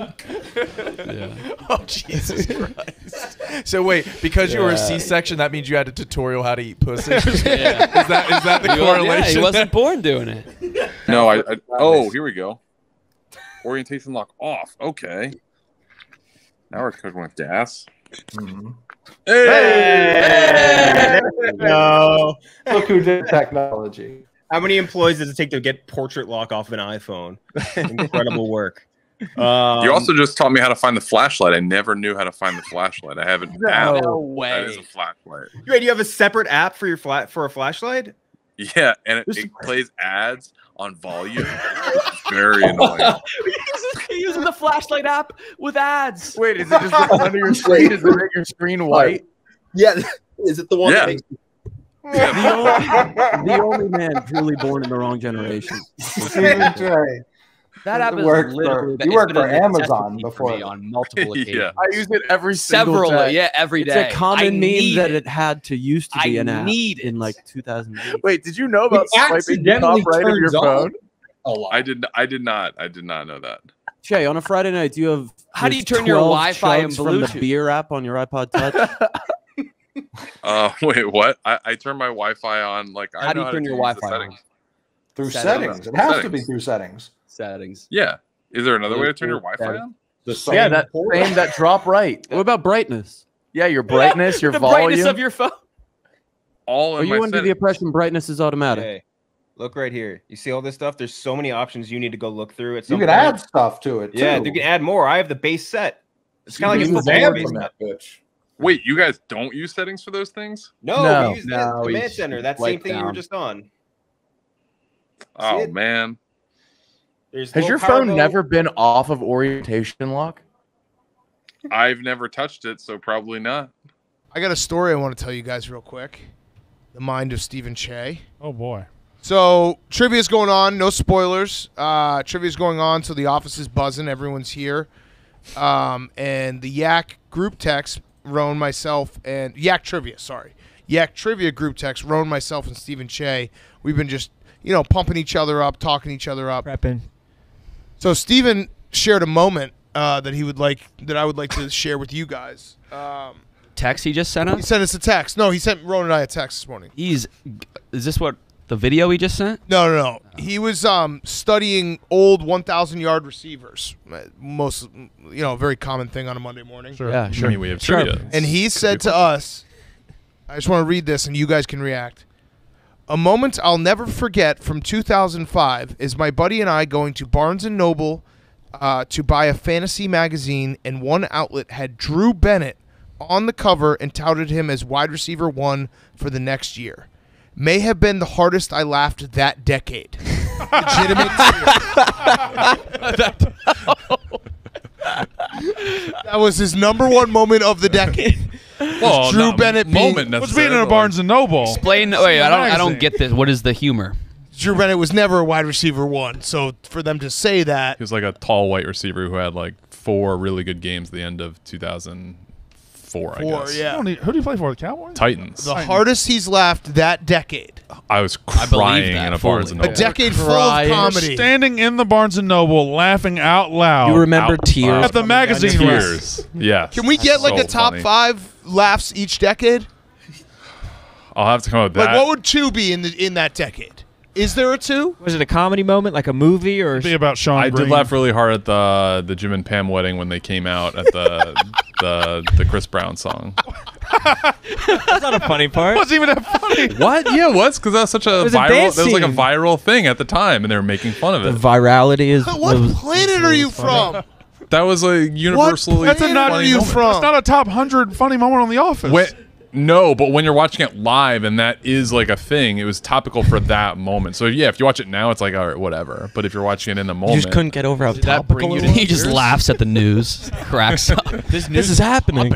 [SPEAKER 2] [LAUGHS]
[SPEAKER 5] Oh Jesus [LAUGHS] Christ! So wait, because you were a C-section, that means you had a tutorial how to eat pussy. [LAUGHS]
[SPEAKER 16] Yeah.
[SPEAKER 5] Is that is that the
[SPEAKER 16] He wa- yeah,
[SPEAKER 5] correlation?
[SPEAKER 16] he wasn't born doing it.
[SPEAKER 2] No, I, I. Oh, here we go. Orientation lock off. Okay. Now we're cooking with gas. Mm-hmm.
[SPEAKER 9] Hey! No.
[SPEAKER 10] Look who did technology.
[SPEAKER 9] How many employees does it take to get portrait lock off an iPhone? Incredible work. Um,
[SPEAKER 2] you also just taught me how to find the flashlight. I never knew how to find the flashlight. I haven't.
[SPEAKER 9] No
[SPEAKER 2] app.
[SPEAKER 16] way.
[SPEAKER 2] That is a flashlight.
[SPEAKER 9] Wait, you have a separate app for your flat for a flashlight?
[SPEAKER 2] Yeah, and it, it plays ads on volume. [LAUGHS] Very annoying. [LAUGHS]
[SPEAKER 16] using the flashlight app with ads.
[SPEAKER 5] Wait, is it just the front your screen? Is it make your screen white?
[SPEAKER 13] Yeah, [LAUGHS] is it the one
[SPEAKER 2] Yeah.
[SPEAKER 13] that makes
[SPEAKER 7] the, only, the only man truly born in the wrong generation.
[SPEAKER 10] Stephen J.
[SPEAKER 17] That app
[SPEAKER 10] You
[SPEAKER 17] is
[SPEAKER 10] worked
[SPEAKER 17] literally
[SPEAKER 10] for- you worked for Amazon before.
[SPEAKER 17] me on multiple [LAUGHS] occasions.
[SPEAKER 2] Yeah.
[SPEAKER 5] I use it every single
[SPEAKER 17] Several,
[SPEAKER 5] day.
[SPEAKER 17] yeah, every
[SPEAKER 7] It's
[SPEAKER 17] day.
[SPEAKER 7] a common
[SPEAKER 17] I
[SPEAKER 7] meme that
[SPEAKER 17] it.
[SPEAKER 7] it had to used to be
[SPEAKER 17] I
[SPEAKER 7] an app
[SPEAKER 17] need
[SPEAKER 7] in like 2008.
[SPEAKER 5] Wait, did you know about
[SPEAKER 17] It
[SPEAKER 5] swiping the
[SPEAKER 17] accidentally
[SPEAKER 5] top right of your phone?
[SPEAKER 17] A lot.
[SPEAKER 2] I did. I did not. I did not know that.
[SPEAKER 7] Shay, on a Friday night, do you have
[SPEAKER 16] How do you turn your Wi-Fi and
[SPEAKER 7] chugs from the beer app on your iPod Touch? [LAUGHS] [LAUGHS]
[SPEAKER 2] Uh, wait, what? I, I turn my Wi-Fi on. Like, I
[SPEAKER 17] How do
[SPEAKER 2] know
[SPEAKER 17] you turn your Wi-Fi on?
[SPEAKER 10] Through
[SPEAKER 17] Settings.
[SPEAKER 10] settings. It has to be through settings.
[SPEAKER 17] Settings.
[SPEAKER 2] Yeah. Is there another way to turn your Wi-Fi on?
[SPEAKER 10] The same
[SPEAKER 5] Yeah, that
[SPEAKER 10] port.
[SPEAKER 5] same that drop right.
[SPEAKER 7] what about brightness?
[SPEAKER 5] Yeah, your [LAUGHS] brightness, your [LAUGHS]
[SPEAKER 16] the
[SPEAKER 5] volume.
[SPEAKER 16] brightness of your phone.
[SPEAKER 2] All
[SPEAKER 7] Are you
[SPEAKER 2] my
[SPEAKER 7] under the
[SPEAKER 2] settings.
[SPEAKER 7] impression brightness is automatic?
[SPEAKER 9] Hey, look right here. You see all this stuff? There's so many options you need to go look through. At
[SPEAKER 10] You
[SPEAKER 9] some
[SPEAKER 10] can
[SPEAKER 9] point.
[SPEAKER 10] add stuff to it.
[SPEAKER 9] Yeah, you can add more. I have the base set. It's kind of like a
[SPEAKER 10] can
[SPEAKER 9] football base
[SPEAKER 10] from
[SPEAKER 9] set.
[SPEAKER 10] that bitch. [LAUGHS]
[SPEAKER 2] Wait, you guys don't use settings for those things?
[SPEAKER 9] No,
[SPEAKER 5] No.
[SPEAKER 9] we use
[SPEAKER 17] No,
[SPEAKER 9] the command center. That same thing you were just on.
[SPEAKER 2] Oh
[SPEAKER 9] it?
[SPEAKER 2] man.
[SPEAKER 9] There's
[SPEAKER 5] Has your phone
[SPEAKER 9] mode.
[SPEAKER 5] never been off of orientation lock?
[SPEAKER 2] I've never touched it, so probably not.
[SPEAKER 1] I got a story I want to tell you guys real quick. The mind of Steven Cheah.
[SPEAKER 6] Oh boy.
[SPEAKER 1] So trivia's going on. No spoilers. Uh, trivia's going on. So the office is buzzing. Everyone's here. Um, and the Yak group text, Rone, myself, and Yak Trivia. Sorry, Yak Trivia group text, Rone, myself, and Steven Cheah. We've been just you know pumping each other up, talking each other up.
[SPEAKER 15] Prepping.
[SPEAKER 1] So Stephen shared a moment uh, that he would like that I would like to share with you guys. Um,
[SPEAKER 16] Text he just sent us.
[SPEAKER 1] he
[SPEAKER 16] us.
[SPEAKER 1] sent us a text. No, he sent Ron and I a text this morning.
[SPEAKER 16] He's. Is this what the video he just sent?
[SPEAKER 1] No, no, no. He was um, studying old 1,000 yard receivers. Most, you know, a very common thing on a Monday morning.
[SPEAKER 7] Yeah,
[SPEAKER 2] I
[SPEAKER 7] sure.
[SPEAKER 2] mean, we have
[SPEAKER 7] Sharp.
[SPEAKER 2] trivia.
[SPEAKER 1] And he said to us, I just want to read this and you guys can react. A moment I'll never forget from 2005 is my buddy and I going to Barnes and Noble uh, to buy a fantasy magazine, and one outlet had Drew Bennett on the cover and touted him as wide receiver one for the next year. May have been the hardest I laughed that decade. [LAUGHS] Legitimate. [LAUGHS] [LAUGHS] that was his number one moment of the decade. [LAUGHS]
[SPEAKER 2] Well,
[SPEAKER 1] Drew
[SPEAKER 2] not
[SPEAKER 1] Bennett being-
[SPEAKER 2] moment
[SPEAKER 6] What's being in a. Barnes and Noble?
[SPEAKER 16] Explain. Wait, I don't. I don't get this. What is the humor?
[SPEAKER 1] Drew Bennett was never a wide receiver one, so for them to say that,
[SPEAKER 2] He was like a tall white receiver who had like four really good games at the end of 2004, I
[SPEAKER 1] Four,
[SPEAKER 2] guess.
[SPEAKER 1] yeah.
[SPEAKER 6] Who do you- who do you play for? The Cowboys?
[SPEAKER 2] Titans.
[SPEAKER 1] the hardest he's laughed that decade,
[SPEAKER 2] I was
[SPEAKER 16] believe
[SPEAKER 2] crying
[SPEAKER 16] that
[SPEAKER 2] in a Barnes and
[SPEAKER 16] fully.
[SPEAKER 1] a
[SPEAKER 2] Noble.
[SPEAKER 1] decade full of comedy.
[SPEAKER 6] Standing in the Barnes and Noble, laughing out loud.
[SPEAKER 7] You remember
[SPEAKER 2] Out
[SPEAKER 7] tears?
[SPEAKER 2] loud.
[SPEAKER 6] at the magazine rack.
[SPEAKER 2] Tears. Yes.
[SPEAKER 1] Can we get like
[SPEAKER 2] So
[SPEAKER 1] a top
[SPEAKER 2] funny.
[SPEAKER 1] five laughs each decade?
[SPEAKER 2] I'll have to come up with that.
[SPEAKER 1] Like, what would two be in the in that decade? Is there a two?
[SPEAKER 15] Was it a comedy moment, like a movie, or
[SPEAKER 6] Be about Sean
[SPEAKER 2] I
[SPEAKER 6] Green.
[SPEAKER 2] did laugh really hard at the the Jim and Pam wedding when they came out at the [LAUGHS] the the Chris Brown song.
[SPEAKER 15] that's not a funny part?
[SPEAKER 6] Wasn't even that funny. [LAUGHS]
[SPEAKER 2] What? Yeah, it was because that was such a
[SPEAKER 15] was a
[SPEAKER 2] viral.
[SPEAKER 15] dance
[SPEAKER 2] That was like a
[SPEAKER 15] scene.
[SPEAKER 2] viral thing at the time, and they were making fun of it.
[SPEAKER 7] The
[SPEAKER 2] it.
[SPEAKER 7] virality is.
[SPEAKER 1] What
[SPEAKER 7] was-
[SPEAKER 1] planet are you from?
[SPEAKER 2] That was a universally.
[SPEAKER 6] That's a not
[SPEAKER 2] funny
[SPEAKER 6] you
[SPEAKER 2] moment.
[SPEAKER 6] from. That's not a top hundred funny moment on The Office.
[SPEAKER 2] When, no, but when you're watching it live and that is like a thing, it was topical for that moment. So yeah, if you watch it now, it's like all right, whatever. But if you're watching it in the moment,
[SPEAKER 5] You
[SPEAKER 2] moment,
[SPEAKER 5] just couldn't get over how
[SPEAKER 4] Did
[SPEAKER 5] topical
[SPEAKER 4] you
[SPEAKER 5] it was?
[SPEAKER 4] He just laughs at the news, [LAUGHS] cracks up.
[SPEAKER 5] This news is happening. [LAUGHS]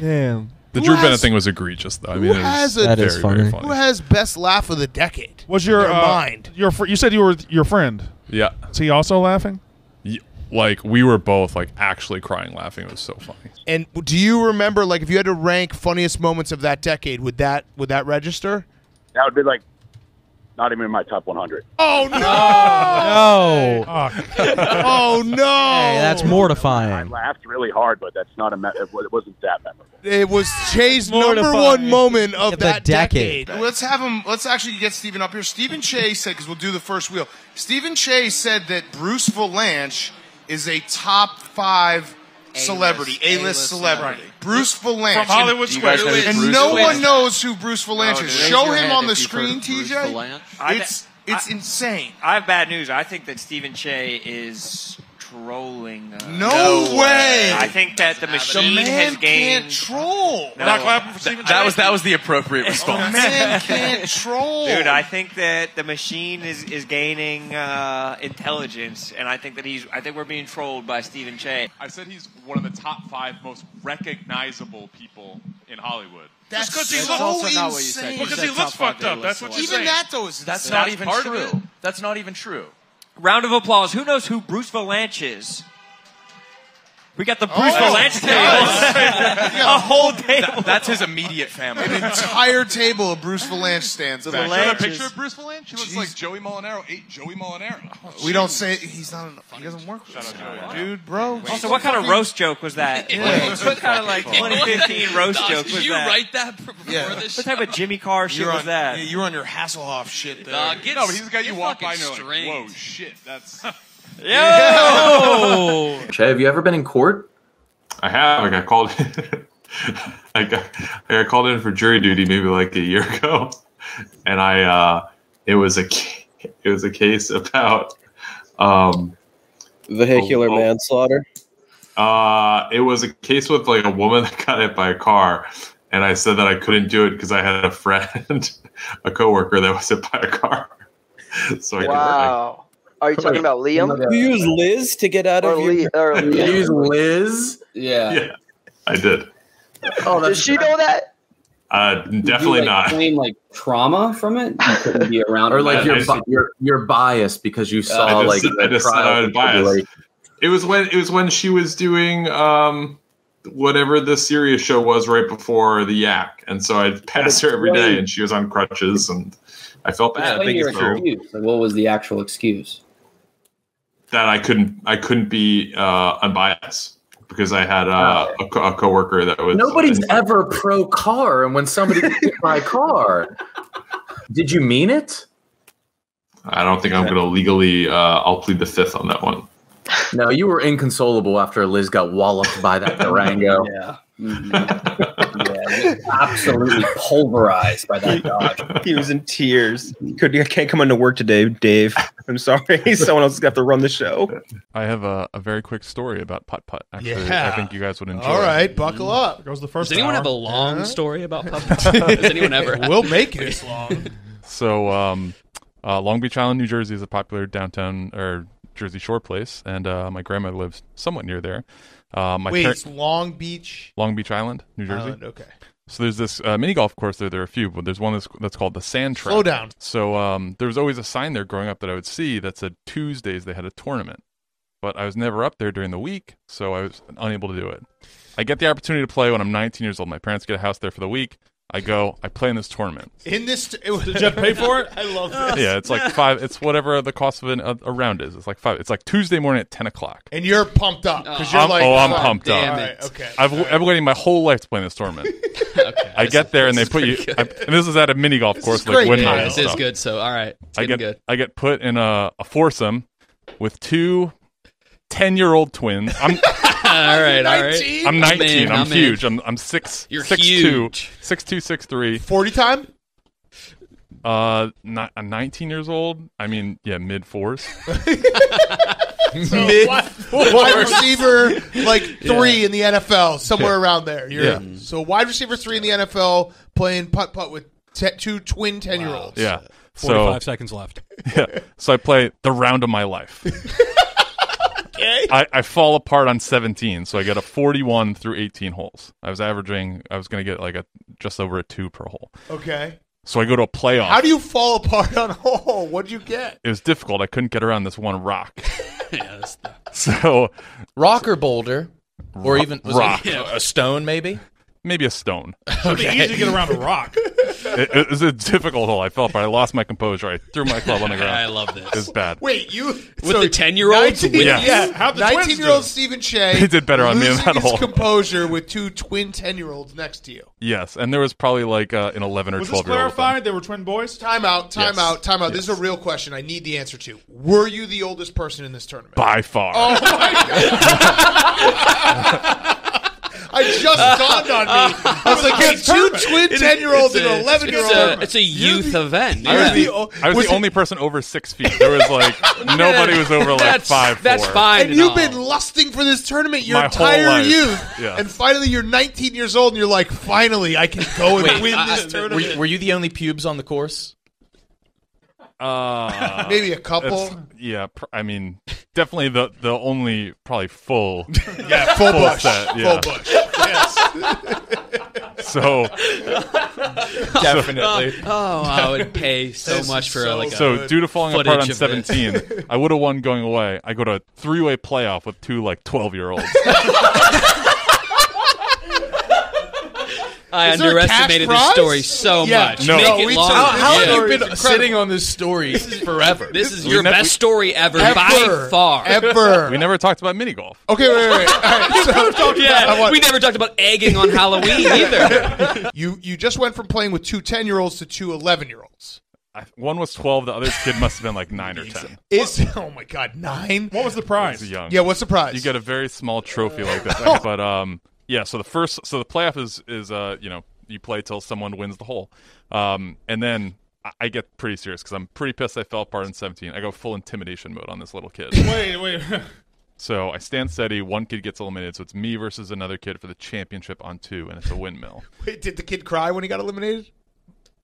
[SPEAKER 6] Damn.
[SPEAKER 2] The
[SPEAKER 1] Who
[SPEAKER 2] Drew
[SPEAKER 1] has-
[SPEAKER 2] Bennett thing was egregious, though. I mean,
[SPEAKER 1] who has a-
[SPEAKER 2] very,
[SPEAKER 1] That is
[SPEAKER 2] very
[SPEAKER 5] funny.
[SPEAKER 2] funny.
[SPEAKER 1] Who has best laugh of the decade?
[SPEAKER 6] Was your
[SPEAKER 1] Their
[SPEAKER 6] uh,
[SPEAKER 1] mind?
[SPEAKER 6] Your fr- you said you were your friend.
[SPEAKER 2] Yeah,
[SPEAKER 6] Is he also laughing?
[SPEAKER 2] Y- like we were both like actually crying, laughing. It was so funny.
[SPEAKER 1] And do you remember, like, if you had to rank funniest moments of that decade, would that would that register?
[SPEAKER 18] That would be like not even in my top 100.
[SPEAKER 1] Oh [LAUGHS] no!
[SPEAKER 3] No. [LAUGHS]
[SPEAKER 1] oh no!
[SPEAKER 3] Hey, that's mortifying.
[SPEAKER 18] I laughed really hard, but that's not a. Me- it wasn't that memorable.
[SPEAKER 1] It was Che's number one moment of
[SPEAKER 3] Of
[SPEAKER 1] that decade.
[SPEAKER 3] decade.
[SPEAKER 19] Let's have him. Let's actually get Stephen up here. Steven Cheah said, because we'll do the first wheel. Steven Cheah said that Bruce Vilanch is a top five celebrity, A-list, celebrity. Bruce Vilanch
[SPEAKER 6] From Hollywood
[SPEAKER 19] And-
[SPEAKER 6] Square.
[SPEAKER 19] and
[SPEAKER 6] Bruce
[SPEAKER 19] no
[SPEAKER 6] Vilanch.
[SPEAKER 19] one knows who Bruce
[SPEAKER 20] Vilanch
[SPEAKER 19] is.
[SPEAKER 20] raise
[SPEAKER 19] Show
[SPEAKER 20] your
[SPEAKER 19] him
[SPEAKER 20] hand
[SPEAKER 19] on the
[SPEAKER 20] if you've heard
[SPEAKER 19] screen,
[SPEAKER 20] of Bruce
[SPEAKER 19] TJ.
[SPEAKER 20] Vilanch.
[SPEAKER 21] I
[SPEAKER 19] It's it's insane.
[SPEAKER 21] I have bad news. I think that Steven Cheah is trolling. Uh,
[SPEAKER 19] No way.
[SPEAKER 21] I think that the
[SPEAKER 19] The
[SPEAKER 21] machine
[SPEAKER 19] man
[SPEAKER 21] has gained.
[SPEAKER 19] can't troll.
[SPEAKER 21] No.
[SPEAKER 6] Not clapping for Stephen
[SPEAKER 5] That was that was the appropriate
[SPEAKER 19] The
[SPEAKER 5] response.
[SPEAKER 19] man can't troll.
[SPEAKER 21] Dude, I think that the machine is, is gaining uh, intelligence, and I think that he's. I think we're being trolled by Steven Cheah.
[SPEAKER 8] I said he's one of the top five most recognizable people in Hollywood.
[SPEAKER 19] That's
[SPEAKER 6] Just 'cause he looks-
[SPEAKER 19] also
[SPEAKER 6] insane.
[SPEAKER 19] not what you said.
[SPEAKER 6] Because he looks fucked up. That's what you're
[SPEAKER 19] Even
[SPEAKER 6] saying.
[SPEAKER 19] that though is
[SPEAKER 5] That's
[SPEAKER 19] insane.
[SPEAKER 5] not even true. That's not even true.
[SPEAKER 21] Round of applause. Who knows who Bruce Vilanch is? We got the Bruce
[SPEAKER 19] Oh,
[SPEAKER 21] Vilanch [LAUGHS] table.
[SPEAKER 19] yes. [LAUGHS]
[SPEAKER 21] a whole table.
[SPEAKER 5] That's his immediate family.
[SPEAKER 19] An entire table of Bruce Vilanch stands
[SPEAKER 21] The
[SPEAKER 19] back.
[SPEAKER 8] Got a picture of Bruce Vilanch? He looks like Joey Molinaro. Ate Joey Molinaro.
[SPEAKER 19] We don't say he's not. An, he doesn't work with us, dude, bro.
[SPEAKER 21] Also, what kind of roast joke was that? [LAUGHS] what kind of like 2015 roast
[SPEAKER 20] Dog,
[SPEAKER 21] joke
[SPEAKER 20] did
[SPEAKER 21] was
[SPEAKER 20] you
[SPEAKER 21] that?
[SPEAKER 20] write that before
[SPEAKER 19] Yeah.
[SPEAKER 20] this?
[SPEAKER 21] What type of Jimmy Carr shit
[SPEAKER 19] You're
[SPEAKER 21] was that?
[SPEAKER 19] yeah, You're on your Hasselhoff shit there.
[SPEAKER 20] Dog, get
[SPEAKER 8] No, but he's got you walk by and you're like, whoa, shit, that's.
[SPEAKER 21] Yo! [LAUGHS]
[SPEAKER 22] Che, have you ever been in court?
[SPEAKER 23] I have. I got called. [LAUGHS] I got I got called in for jury duty maybe like a year [LAUGHS] ago, and I uh, it was a it was a case about um,
[SPEAKER 13] Vehicular
[SPEAKER 23] Oh, oh.
[SPEAKER 13] manslaughter.
[SPEAKER 23] uh, it was a case with like a woman that got hit by a car, and I said that I couldn't do it because I had a friend, a coworker that was hit by a car. so I
[SPEAKER 13] Wow. Are you talking about Liam? You use Liz to get out
[SPEAKER 10] Or
[SPEAKER 13] of your.
[SPEAKER 10] Lee-
[SPEAKER 13] or [LAUGHS]
[SPEAKER 10] You use Liz?
[SPEAKER 23] Yeah. yeah, I did.
[SPEAKER 10] Oh,
[SPEAKER 13] Does she know that?
[SPEAKER 23] Uh,
[SPEAKER 10] Did you,
[SPEAKER 23] definitely
[SPEAKER 10] like,
[SPEAKER 23] not.
[SPEAKER 10] Claim like trauma from it. You couldn't be around, or
[SPEAKER 23] I-
[SPEAKER 10] like
[SPEAKER 23] I
[SPEAKER 10] you're, bi- you're you're biased because you saw
[SPEAKER 23] I
[SPEAKER 10] like
[SPEAKER 23] just,
[SPEAKER 10] the
[SPEAKER 23] I just said
[SPEAKER 10] trial
[SPEAKER 23] I was
[SPEAKER 10] and
[SPEAKER 23] biased. It was when it was when she was doing um, whatever the serious show was right before the Yak, and so I'd pass her every day, and she was on crutches, and I felt bad.
[SPEAKER 10] Explain your excuse. Like, what was the actual excuse?
[SPEAKER 23] That I couldn't I couldn't be uh, unbiased because I had uh, a, co- a coworker that was
[SPEAKER 10] Nobody's ever pro car, and when somebody gets [LAUGHS] hit by a car, did you mean it?
[SPEAKER 23] I don't think I'm going to legally. Uh, I'll plead the fifth on that one.
[SPEAKER 10] No, you were inconsolable after Liz got walloped by that [LAUGHS] Durango.
[SPEAKER 13] yeah.
[SPEAKER 10] Yeah, absolutely pulverized by that dog.
[SPEAKER 9] He was in tears. Could I can't come into work today, Dave. I'm sorry. [LAUGHS] Someone else is gonna have to run the show.
[SPEAKER 2] I have a, a very quick story about putt putt. Actually, I think you guys would enjoy.
[SPEAKER 1] All right, buckle up.
[SPEAKER 6] goes the first.
[SPEAKER 4] Does anyone have a long story about putt [LAUGHS] putt? Does anyone ever? [LAUGHS]
[SPEAKER 1] We'll make it long.
[SPEAKER 2] So, um, uh, Long Beach Island, New Jersey is a popular downtown or Jersey Shore place, and uh, my grandma lives somewhat near there. Uh, my
[SPEAKER 1] Wait,
[SPEAKER 2] par-
[SPEAKER 1] it's Long Beach.
[SPEAKER 2] Long Beach Island, New Jersey.
[SPEAKER 1] Island, okay.
[SPEAKER 2] So there's this uh, mini golf course there. There are a few, but there's one that's, that's called the Sand Trap.
[SPEAKER 1] Slow down.
[SPEAKER 2] So um, there was always a sign there growing up that I would see that said Tuesdays they had a tournament, but I was never up there during the week, so I was unable to do it. I get the opportunity to play when I'm 19 years old. My parents get a house there for the week. I go. I play in this tournament.
[SPEAKER 1] In this, it was, [LAUGHS]
[SPEAKER 6] Did you pay for it?
[SPEAKER 1] I love this.
[SPEAKER 2] Yeah, it's like five. It's whatever the cost of an, a, a round is. It's like five. It's like Tuesday morning at 10 o'clock.
[SPEAKER 1] And you're pumped up because you're
[SPEAKER 2] I'm-
[SPEAKER 1] like,
[SPEAKER 2] oh, I'm
[SPEAKER 1] "Oh,
[SPEAKER 2] pumped up.
[SPEAKER 1] damn it." Okay.
[SPEAKER 2] I've, I've been waiting my whole life to play in this tournament. [LAUGHS] I get there and they put you. I, and this is at a mini golf course, like
[SPEAKER 4] great,
[SPEAKER 2] windmill.
[SPEAKER 4] yeah,
[SPEAKER 2] and
[SPEAKER 4] this is
[SPEAKER 2] stuff.
[SPEAKER 4] good, so, all right, it's
[SPEAKER 2] I
[SPEAKER 4] getting
[SPEAKER 2] get
[SPEAKER 4] good.
[SPEAKER 2] I get put in a, a foursome with two 10 year old twins. I'm [LAUGHS]
[SPEAKER 4] all right, all right.
[SPEAKER 2] I'm 19.
[SPEAKER 4] in,
[SPEAKER 2] I'm,
[SPEAKER 4] I'm
[SPEAKER 2] huge. I'm I'm six.
[SPEAKER 4] You're
[SPEAKER 2] six
[SPEAKER 4] huge.
[SPEAKER 2] Two, six two, six three.
[SPEAKER 1] Forty time.
[SPEAKER 2] Uh, not, uh, 19 years old. I mean, yeah, mid fours. [LAUGHS]
[SPEAKER 1] So wide, wide receiver, like three in the NFL, somewhere around there. You're,
[SPEAKER 2] Yeah.
[SPEAKER 1] So wide receiver three in the NFL, playing putt putt with te- two twin ten year olds.
[SPEAKER 2] Yeah.
[SPEAKER 20] 45
[SPEAKER 2] so,
[SPEAKER 20] seconds left. [LAUGHS]
[SPEAKER 2] Yeah. So I play the round of my life.
[SPEAKER 1] Okay.
[SPEAKER 2] I, I fall apart on 17, so I get a 41 through 18 holes. I was averaging, I was going to get like a just over a two per hole.
[SPEAKER 1] Okay.
[SPEAKER 2] So I go to a playoff.
[SPEAKER 1] How do you fall apart on hole? What'd you get?
[SPEAKER 2] it was difficult. I couldn't get around this one rock. [LAUGHS]
[SPEAKER 20] yeah, that's the,
[SPEAKER 2] So
[SPEAKER 5] Rock or boulder, or even was
[SPEAKER 2] rock.
[SPEAKER 5] it a stone maybe.
[SPEAKER 2] Maybe a stone. [LAUGHS]
[SPEAKER 6] It'd be easy to get around a rock. [LAUGHS]
[SPEAKER 2] it, it was a difficult hole. I fell apart. I lost my composure. I threw my club on the [LAUGHS] ground.
[SPEAKER 20] I love this.
[SPEAKER 2] It was bad.
[SPEAKER 1] Wait, you
[SPEAKER 4] With the 10-year-olds?
[SPEAKER 1] 19
[SPEAKER 2] Yes.
[SPEAKER 1] Yeah,
[SPEAKER 6] How'd the twins
[SPEAKER 1] 19 year old? Steven Cheah.
[SPEAKER 2] He did better on me in
[SPEAKER 1] losing
[SPEAKER 2] that
[SPEAKER 1] his
[SPEAKER 2] hole.
[SPEAKER 1] composure with two twin 10 year olds next to you.
[SPEAKER 2] Yes, and there was probably like uh, an 11 or
[SPEAKER 6] Was
[SPEAKER 2] 12 year old.
[SPEAKER 6] clarified? They were twin boys.
[SPEAKER 1] Time out, time
[SPEAKER 2] Yes.
[SPEAKER 1] out, time out. This is a real question. I need the answer to. Were you the oldest person in this tournament?
[SPEAKER 2] By far.
[SPEAKER 1] Oh my god! I just [LAUGHS] dawned on me. I was like, "It's two twin ten year olds and an eleven year
[SPEAKER 4] It's a,
[SPEAKER 1] old."
[SPEAKER 4] it's a youth event.
[SPEAKER 2] I was,
[SPEAKER 4] Yeah.
[SPEAKER 2] the, I was,
[SPEAKER 1] Was
[SPEAKER 2] the
[SPEAKER 1] it-
[SPEAKER 2] only person over six feet. There was like [LAUGHS] nobody was over like
[SPEAKER 4] That's-
[SPEAKER 2] five.
[SPEAKER 4] that's fine.
[SPEAKER 1] And
[SPEAKER 4] and
[SPEAKER 1] you've
[SPEAKER 4] all.
[SPEAKER 1] been lusting for this tournament your
[SPEAKER 2] My whole
[SPEAKER 1] entire
[SPEAKER 2] life.
[SPEAKER 1] youth,
[SPEAKER 2] Yeah.
[SPEAKER 1] and finally you're 19 years old, and you're like, "Finally, I can go and
[SPEAKER 5] Wait,
[SPEAKER 1] win
[SPEAKER 5] uh,
[SPEAKER 1] this
[SPEAKER 5] uh,
[SPEAKER 1] tournament."
[SPEAKER 5] were, you- were you the only pubes on the course?
[SPEAKER 2] Uh,
[SPEAKER 1] Maybe a couple.
[SPEAKER 2] it's- Yeah, pr- I mean, definitely the the only probably full. [LAUGHS]
[SPEAKER 1] yeah, full, bush,
[SPEAKER 2] set, yeah.
[SPEAKER 1] full bush. Yes. [LAUGHS]
[SPEAKER 2] So
[SPEAKER 5] Definitely. [LAUGHS]
[SPEAKER 4] Oh, I would pay so
[SPEAKER 1] This
[SPEAKER 4] much
[SPEAKER 1] is
[SPEAKER 4] for
[SPEAKER 1] so
[SPEAKER 4] like a
[SPEAKER 2] so due to falling apart on
[SPEAKER 4] footage of this.
[SPEAKER 2] 17, I would have won going away. I go to a three way playoff with two like 12 year olds.
[SPEAKER 4] I
[SPEAKER 1] Is there a
[SPEAKER 4] underestimated this
[SPEAKER 1] prize?
[SPEAKER 4] story so
[SPEAKER 1] Yeah.
[SPEAKER 4] much.
[SPEAKER 2] No.
[SPEAKER 4] Make
[SPEAKER 2] No,
[SPEAKER 4] it
[SPEAKER 1] we
[SPEAKER 4] longer.
[SPEAKER 1] took-
[SPEAKER 5] How, how
[SPEAKER 1] Yeah.
[SPEAKER 5] have you been sitting on this story forever?
[SPEAKER 4] This is your
[SPEAKER 2] never-
[SPEAKER 4] best story ever,
[SPEAKER 1] Ever.
[SPEAKER 4] by far.
[SPEAKER 1] Ever. [LAUGHS]
[SPEAKER 2] we never talked about mini golf.
[SPEAKER 1] Okay, wait, wait, wait. All right, so,
[SPEAKER 4] Yeah,
[SPEAKER 1] I want-
[SPEAKER 4] we never talked about egging on Halloween [LAUGHS] either.
[SPEAKER 1] you you just went from playing with two 10 year olds to two 11 year olds.
[SPEAKER 2] I, one was 12. The other kid must have been like nine or 10. [LAUGHS]
[SPEAKER 1] Is oh my god, nine?
[SPEAKER 6] What was the
[SPEAKER 2] He's
[SPEAKER 6] prize?
[SPEAKER 2] young.
[SPEAKER 1] Yeah, what's the prize?
[SPEAKER 2] you get a very small trophy like this. but um, yeah. So the first, so the playoff is is uh, you know, you play till someone wins the hole, um, and then I, I get pretty serious because I'm pretty pissed. I fell apart in 17. I go full intimidation mode on this little kid. [LAUGHS]
[SPEAKER 6] Wait, wait. [LAUGHS]
[SPEAKER 2] so I stand steady. One kid gets eliminated. So it's me versus another kid for the championship on two, and it's a windmill. [LAUGHS]
[SPEAKER 1] Wait, did the kid cry when he got eliminated?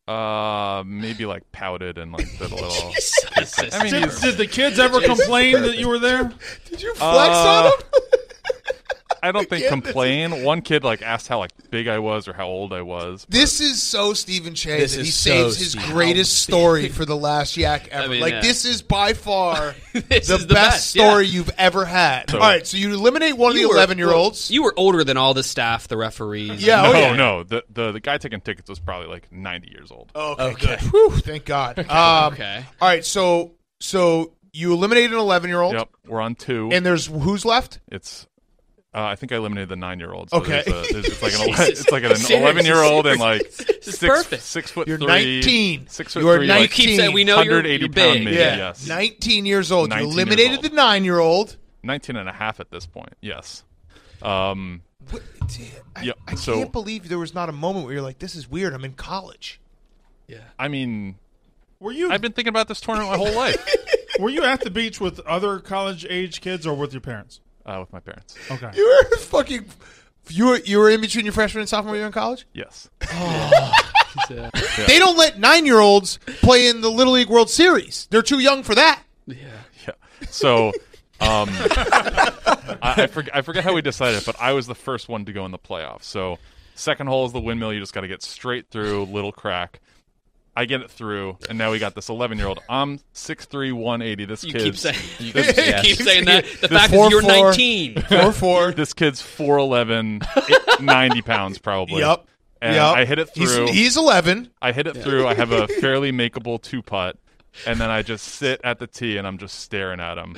[SPEAKER 2] Uh, maybe like pouted and like did a little. I mean,
[SPEAKER 6] Did, did the kids ever complain that you were there?
[SPEAKER 1] Did you flex
[SPEAKER 2] Uh,
[SPEAKER 1] on him?
[SPEAKER 2] I don't think complain. One kid like asked how like big I was or how old I was.
[SPEAKER 1] This is so Steven Cheah
[SPEAKER 5] This
[SPEAKER 1] that he
[SPEAKER 5] is
[SPEAKER 1] saves
[SPEAKER 5] so
[SPEAKER 1] his
[SPEAKER 5] Steve.
[SPEAKER 1] greatest story [LAUGHS] for the last yak ever.
[SPEAKER 4] mean,
[SPEAKER 1] like
[SPEAKER 4] yeah.
[SPEAKER 1] this is by far [LAUGHS] the,
[SPEAKER 4] is the
[SPEAKER 1] best,
[SPEAKER 4] best, yeah.
[SPEAKER 1] story you've ever had.
[SPEAKER 2] So-
[SPEAKER 1] All right, so you eliminate one of the eleven year olds.
[SPEAKER 4] You were older than all the staff, the referees.
[SPEAKER 1] Yeah,
[SPEAKER 2] no,
[SPEAKER 1] oh, yeah.
[SPEAKER 2] no. The, the the guy taking tickets was probably like 90 years old.
[SPEAKER 1] Oh, okay,
[SPEAKER 5] Okay.
[SPEAKER 1] good. Whew, thank God. Um,
[SPEAKER 4] Okay.
[SPEAKER 1] All right, so so you eliminate an eleven year old,
[SPEAKER 2] Yep, we're on two.
[SPEAKER 1] and there's who's left?
[SPEAKER 2] it's uh, I think I eliminated the nine year old.
[SPEAKER 1] Okay.
[SPEAKER 2] there's a, there's, it's like an [LAUGHS] ele-
[SPEAKER 4] Jesus.
[SPEAKER 2] it's like an eleven year old and [LAUGHS] like six
[SPEAKER 4] perfect.
[SPEAKER 2] six foot
[SPEAKER 1] You're
[SPEAKER 2] three,
[SPEAKER 1] 19.
[SPEAKER 2] six foot
[SPEAKER 1] You are
[SPEAKER 2] three,
[SPEAKER 1] 19.
[SPEAKER 2] like
[SPEAKER 4] Keep saying we know you're,
[SPEAKER 2] 180
[SPEAKER 4] you're
[SPEAKER 2] pound
[SPEAKER 4] big.
[SPEAKER 2] maybe.
[SPEAKER 1] Yeah,
[SPEAKER 2] yes.
[SPEAKER 1] nineteen years old. You
[SPEAKER 2] 19 years
[SPEAKER 1] eliminated
[SPEAKER 2] old.
[SPEAKER 1] the nine year old.
[SPEAKER 2] 19 and a half at this point. Yes. Um.
[SPEAKER 1] I,
[SPEAKER 2] Yep,
[SPEAKER 1] I
[SPEAKER 2] so-
[SPEAKER 1] can't believe there was not a moment where you're like, "This is weird." I'm in college. Yeah.
[SPEAKER 2] I mean,
[SPEAKER 6] Were you
[SPEAKER 2] I've been thinking about this tournament my whole life. [LAUGHS]
[SPEAKER 6] were you at the beach with other college age kids or with your parents?
[SPEAKER 2] Uh, with my parents.
[SPEAKER 6] Okay.
[SPEAKER 1] You were fucking. You were you were in between your freshman and sophomore year in college.
[SPEAKER 2] Yes.
[SPEAKER 1] They don't let nine year olds play in the Little League World Series. They're too young for that.
[SPEAKER 2] Yeah. So, um, [LAUGHS] I, I, forget, I forget how we decided, but I was the first one to go in the playoffs. So, second hole is the windmill. You just got to get straight through, little crack. I get it through, and now we got this 11 year old. I'm 6'3", 180. This
[SPEAKER 4] You
[SPEAKER 2] kid.
[SPEAKER 4] keep saying, [LAUGHS] [LAUGHS] you
[SPEAKER 2] this- yeah.
[SPEAKER 4] keep saying that. The
[SPEAKER 2] This
[SPEAKER 4] fact
[SPEAKER 2] four-
[SPEAKER 4] is you're
[SPEAKER 2] four-
[SPEAKER 4] 19. [LAUGHS]
[SPEAKER 1] Four four.
[SPEAKER 2] This kid's 4'11", 90 pounds probably.
[SPEAKER 1] Yep.
[SPEAKER 2] And
[SPEAKER 1] Yep.
[SPEAKER 2] I hit it
[SPEAKER 1] He's-
[SPEAKER 2] through.
[SPEAKER 1] he's 11.
[SPEAKER 2] I hit it through. I have a fairly makeable two putt, and then I just sit at the tee and I'm just staring at him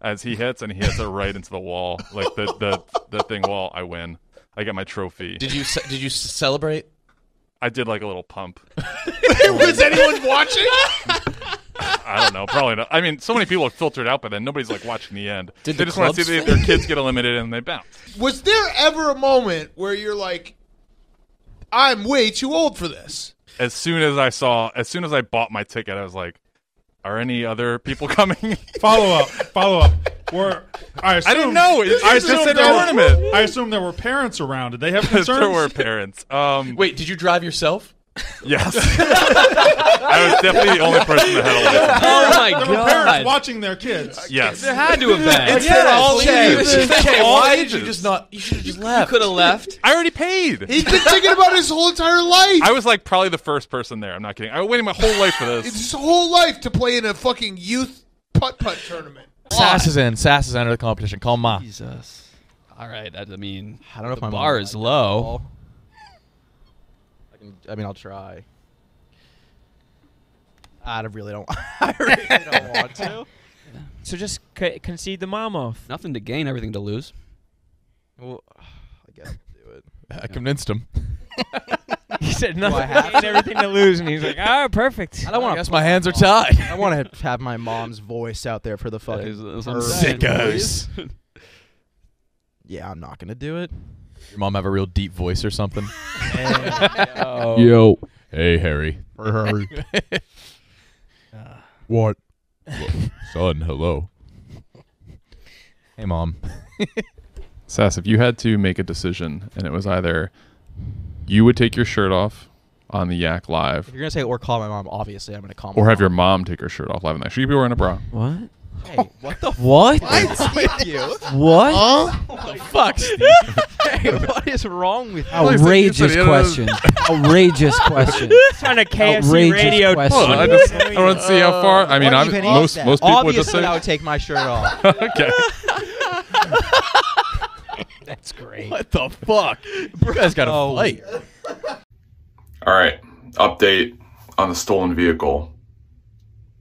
[SPEAKER 2] as he hits, and he hits it right into the wall, like the the the thing wall. I win. I get my trophy.
[SPEAKER 5] Did you ce- did you celebrate?
[SPEAKER 2] I did like a little pump. [LAUGHS]
[SPEAKER 1] was anyone watching? [LAUGHS]
[SPEAKER 2] I don't know. Probably not. I mean, so many people are filtered out by then. Nobody's like watching the end.
[SPEAKER 5] Did
[SPEAKER 2] they
[SPEAKER 5] the
[SPEAKER 2] just want to see
[SPEAKER 5] fall?
[SPEAKER 2] their [LAUGHS] kids get eliminated and they bounce.
[SPEAKER 1] Was there ever a moment where you're like, "I'm way too old for this"?
[SPEAKER 2] as soon as I saw, as soon as I bought my ticket, I was like, "Are any other people [LAUGHS] coming?" [LAUGHS]
[SPEAKER 6] Follow up. Follow up. Were I, assume,
[SPEAKER 2] didn't know. It- I just said
[SPEAKER 6] there were-
[SPEAKER 2] tournament.
[SPEAKER 6] I assume there were parents around. Did they have [LAUGHS] concerns?
[SPEAKER 2] there were parents. Um,
[SPEAKER 5] Wait, did you drive yourself? [LAUGHS]
[SPEAKER 2] Yes. I was definitely the only person that had a license. [LAUGHS]
[SPEAKER 16] Oh my
[SPEAKER 6] there were parents
[SPEAKER 16] god.
[SPEAKER 6] watching their kids.
[SPEAKER 2] Uh, yes.
[SPEAKER 16] There had to have been.
[SPEAKER 5] It said all
[SPEAKER 2] Yes.
[SPEAKER 5] ages.
[SPEAKER 2] It
[SPEAKER 5] Okay,
[SPEAKER 2] all
[SPEAKER 5] why did you
[SPEAKER 2] ages.
[SPEAKER 5] just not? You should have just left.
[SPEAKER 16] Could have left.
[SPEAKER 2] I already paid.
[SPEAKER 1] He's been thinking about it his whole entire life.
[SPEAKER 2] I was like probably the first person there. I'm not kidding. I was waiting my whole life for this.
[SPEAKER 1] It's
[SPEAKER 2] this.
[SPEAKER 1] his whole life to play in a fucking youth putt putt tournament.
[SPEAKER 5] Sass is in. Sass is out of the competition. Call Ma.
[SPEAKER 4] Jesus. All right. I, I mean,
[SPEAKER 3] I don't know if
[SPEAKER 4] the
[SPEAKER 3] my
[SPEAKER 4] bar is
[SPEAKER 3] likes
[SPEAKER 4] low.
[SPEAKER 3] Ball. I mean, I'll try. I really don't. [LAUGHS] I really don't want to. [LAUGHS]
[SPEAKER 15] So just c- concede the mom off.
[SPEAKER 4] Nothing to gain, everything to lose.
[SPEAKER 3] Well, [SIGHS] I guess I'll do it. [LAUGHS]
[SPEAKER 5] I convinced him.
[SPEAKER 15] He said
[SPEAKER 3] Do
[SPEAKER 15] nothing
[SPEAKER 3] I have
[SPEAKER 15] and
[SPEAKER 3] to?
[SPEAKER 15] everything to lose, and he's like, "Ah, perfect."
[SPEAKER 3] I don't want to.
[SPEAKER 5] guess my hands are tied.
[SPEAKER 3] I want to have my mom's voice out there for the fucking
[SPEAKER 4] is- that's what I'm saying.
[SPEAKER 3] sickos. yeah, I'm not gonna do it.
[SPEAKER 5] Your mom have a real deep voice or something?
[SPEAKER 15] Oh.
[SPEAKER 5] Yo. Hey, Harry. harry [LAUGHS] uh.
[SPEAKER 3] What? [LAUGHS]
[SPEAKER 5] Son, hello. Hey, mom. [LAUGHS]
[SPEAKER 2] Sass, if you had to make a decision and it was either you would take your shirt off on the Yak Live
[SPEAKER 3] If you're gonna say or call my mom, obviously I'm gonna call. My
[SPEAKER 2] or have
[SPEAKER 3] mom.
[SPEAKER 2] your mom take her shirt off live in there, she'd be wearing a bra.
[SPEAKER 15] What?
[SPEAKER 3] Hey, what the
[SPEAKER 15] What?
[SPEAKER 3] fuck with you?
[SPEAKER 15] What?
[SPEAKER 1] Huh?
[SPEAKER 3] What the fuck, Steve? [LAUGHS] hey, what is wrong with you?
[SPEAKER 8] Outrageous
[SPEAKER 2] Outrageous
[SPEAKER 8] question. Outrageous question.
[SPEAKER 15] on a KFC
[SPEAKER 8] Outrageous
[SPEAKER 15] radio.
[SPEAKER 8] question.
[SPEAKER 2] Hold on, I just I want to see how far. I mean, I'm,
[SPEAKER 3] even is
[SPEAKER 2] most most people would just
[SPEAKER 3] Obviously,
[SPEAKER 2] say
[SPEAKER 3] I would take my shirt off. [LAUGHS]
[SPEAKER 2] okay. [LAUGHS]
[SPEAKER 15] That's great.
[SPEAKER 5] What the fuck? You guys got a
[SPEAKER 3] Oh.
[SPEAKER 5] fight.
[SPEAKER 23] All right. Update on the stolen vehicle.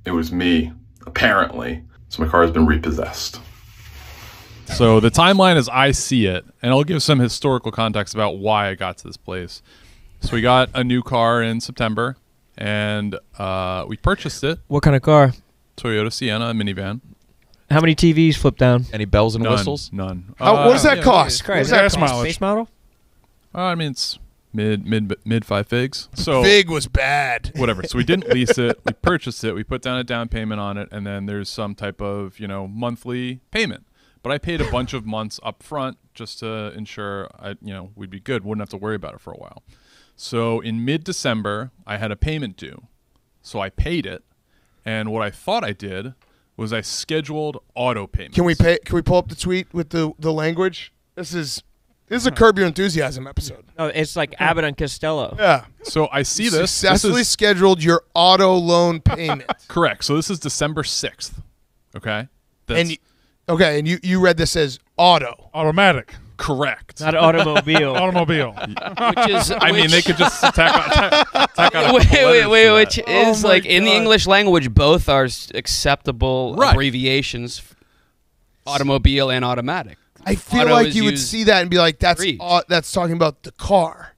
[SPEAKER 23] It was me, apparently. So my car has been repossessed.
[SPEAKER 2] So the timeline as I see it, and I'll give some historical context about why I got to this place. So we got a new car in September, and uh, we purchased it.
[SPEAKER 15] What kind of car?
[SPEAKER 2] Toyota Sienna, minivan.
[SPEAKER 15] How many TVs flip down?
[SPEAKER 5] Any bells and
[SPEAKER 2] None,
[SPEAKER 5] whistles?
[SPEAKER 2] None.
[SPEAKER 1] How- what does that
[SPEAKER 2] yeah,
[SPEAKER 1] cost?
[SPEAKER 15] Christ,
[SPEAKER 1] What
[SPEAKER 15] is
[SPEAKER 1] does that
[SPEAKER 15] that
[SPEAKER 1] cost?
[SPEAKER 6] mileage?
[SPEAKER 15] Space model?
[SPEAKER 2] Uh, I mean, it's mid mid mid five figs. So
[SPEAKER 1] Big was bad.
[SPEAKER 2] whatever. So we didn't [LAUGHS] lease it. We purchased it. We put down a down payment on it, and then there's some type of you know monthly payment. But I paid a bunch of months up front just to ensure I you know we'd be good. Wouldn't have to worry about it for a while. So in mid December, I had a payment due, so I paid it. And what I thought I did was I scheduled auto payments.
[SPEAKER 1] Can we pay? Can we pull up the tweet with the the language? This is this is a Curb Your Enthusiasm episode.
[SPEAKER 15] No, it's like Abbott and Costello.
[SPEAKER 1] Yeah.
[SPEAKER 2] So I see this. This
[SPEAKER 1] Successfully
[SPEAKER 2] is
[SPEAKER 1] scheduled your auto loan payment. [LAUGHS]
[SPEAKER 2] correct. So this is December sixth. Okay.
[SPEAKER 1] and you, okay, and you you read this as auto.
[SPEAKER 6] Automatic.
[SPEAKER 2] correct.
[SPEAKER 15] Not automobile. [LAUGHS]
[SPEAKER 6] Automobile.
[SPEAKER 4] Which is
[SPEAKER 2] I mean, they could just tack on, tack, tack on a [LAUGHS]
[SPEAKER 4] wait,
[SPEAKER 2] couple
[SPEAKER 4] wait,
[SPEAKER 2] letters
[SPEAKER 4] wait,
[SPEAKER 2] to
[SPEAKER 4] which
[SPEAKER 2] that.
[SPEAKER 4] is
[SPEAKER 6] Oh my
[SPEAKER 4] like in the
[SPEAKER 6] God.
[SPEAKER 4] English language, both are s- acceptable
[SPEAKER 2] Right.
[SPEAKER 4] abbreviations, f- automobile and automatic.
[SPEAKER 1] I feel
[SPEAKER 4] Auto
[SPEAKER 1] like
[SPEAKER 4] is
[SPEAKER 1] you would
[SPEAKER 4] used
[SPEAKER 1] see that and be like, "That's
[SPEAKER 4] for
[SPEAKER 1] au- that's talking about the car."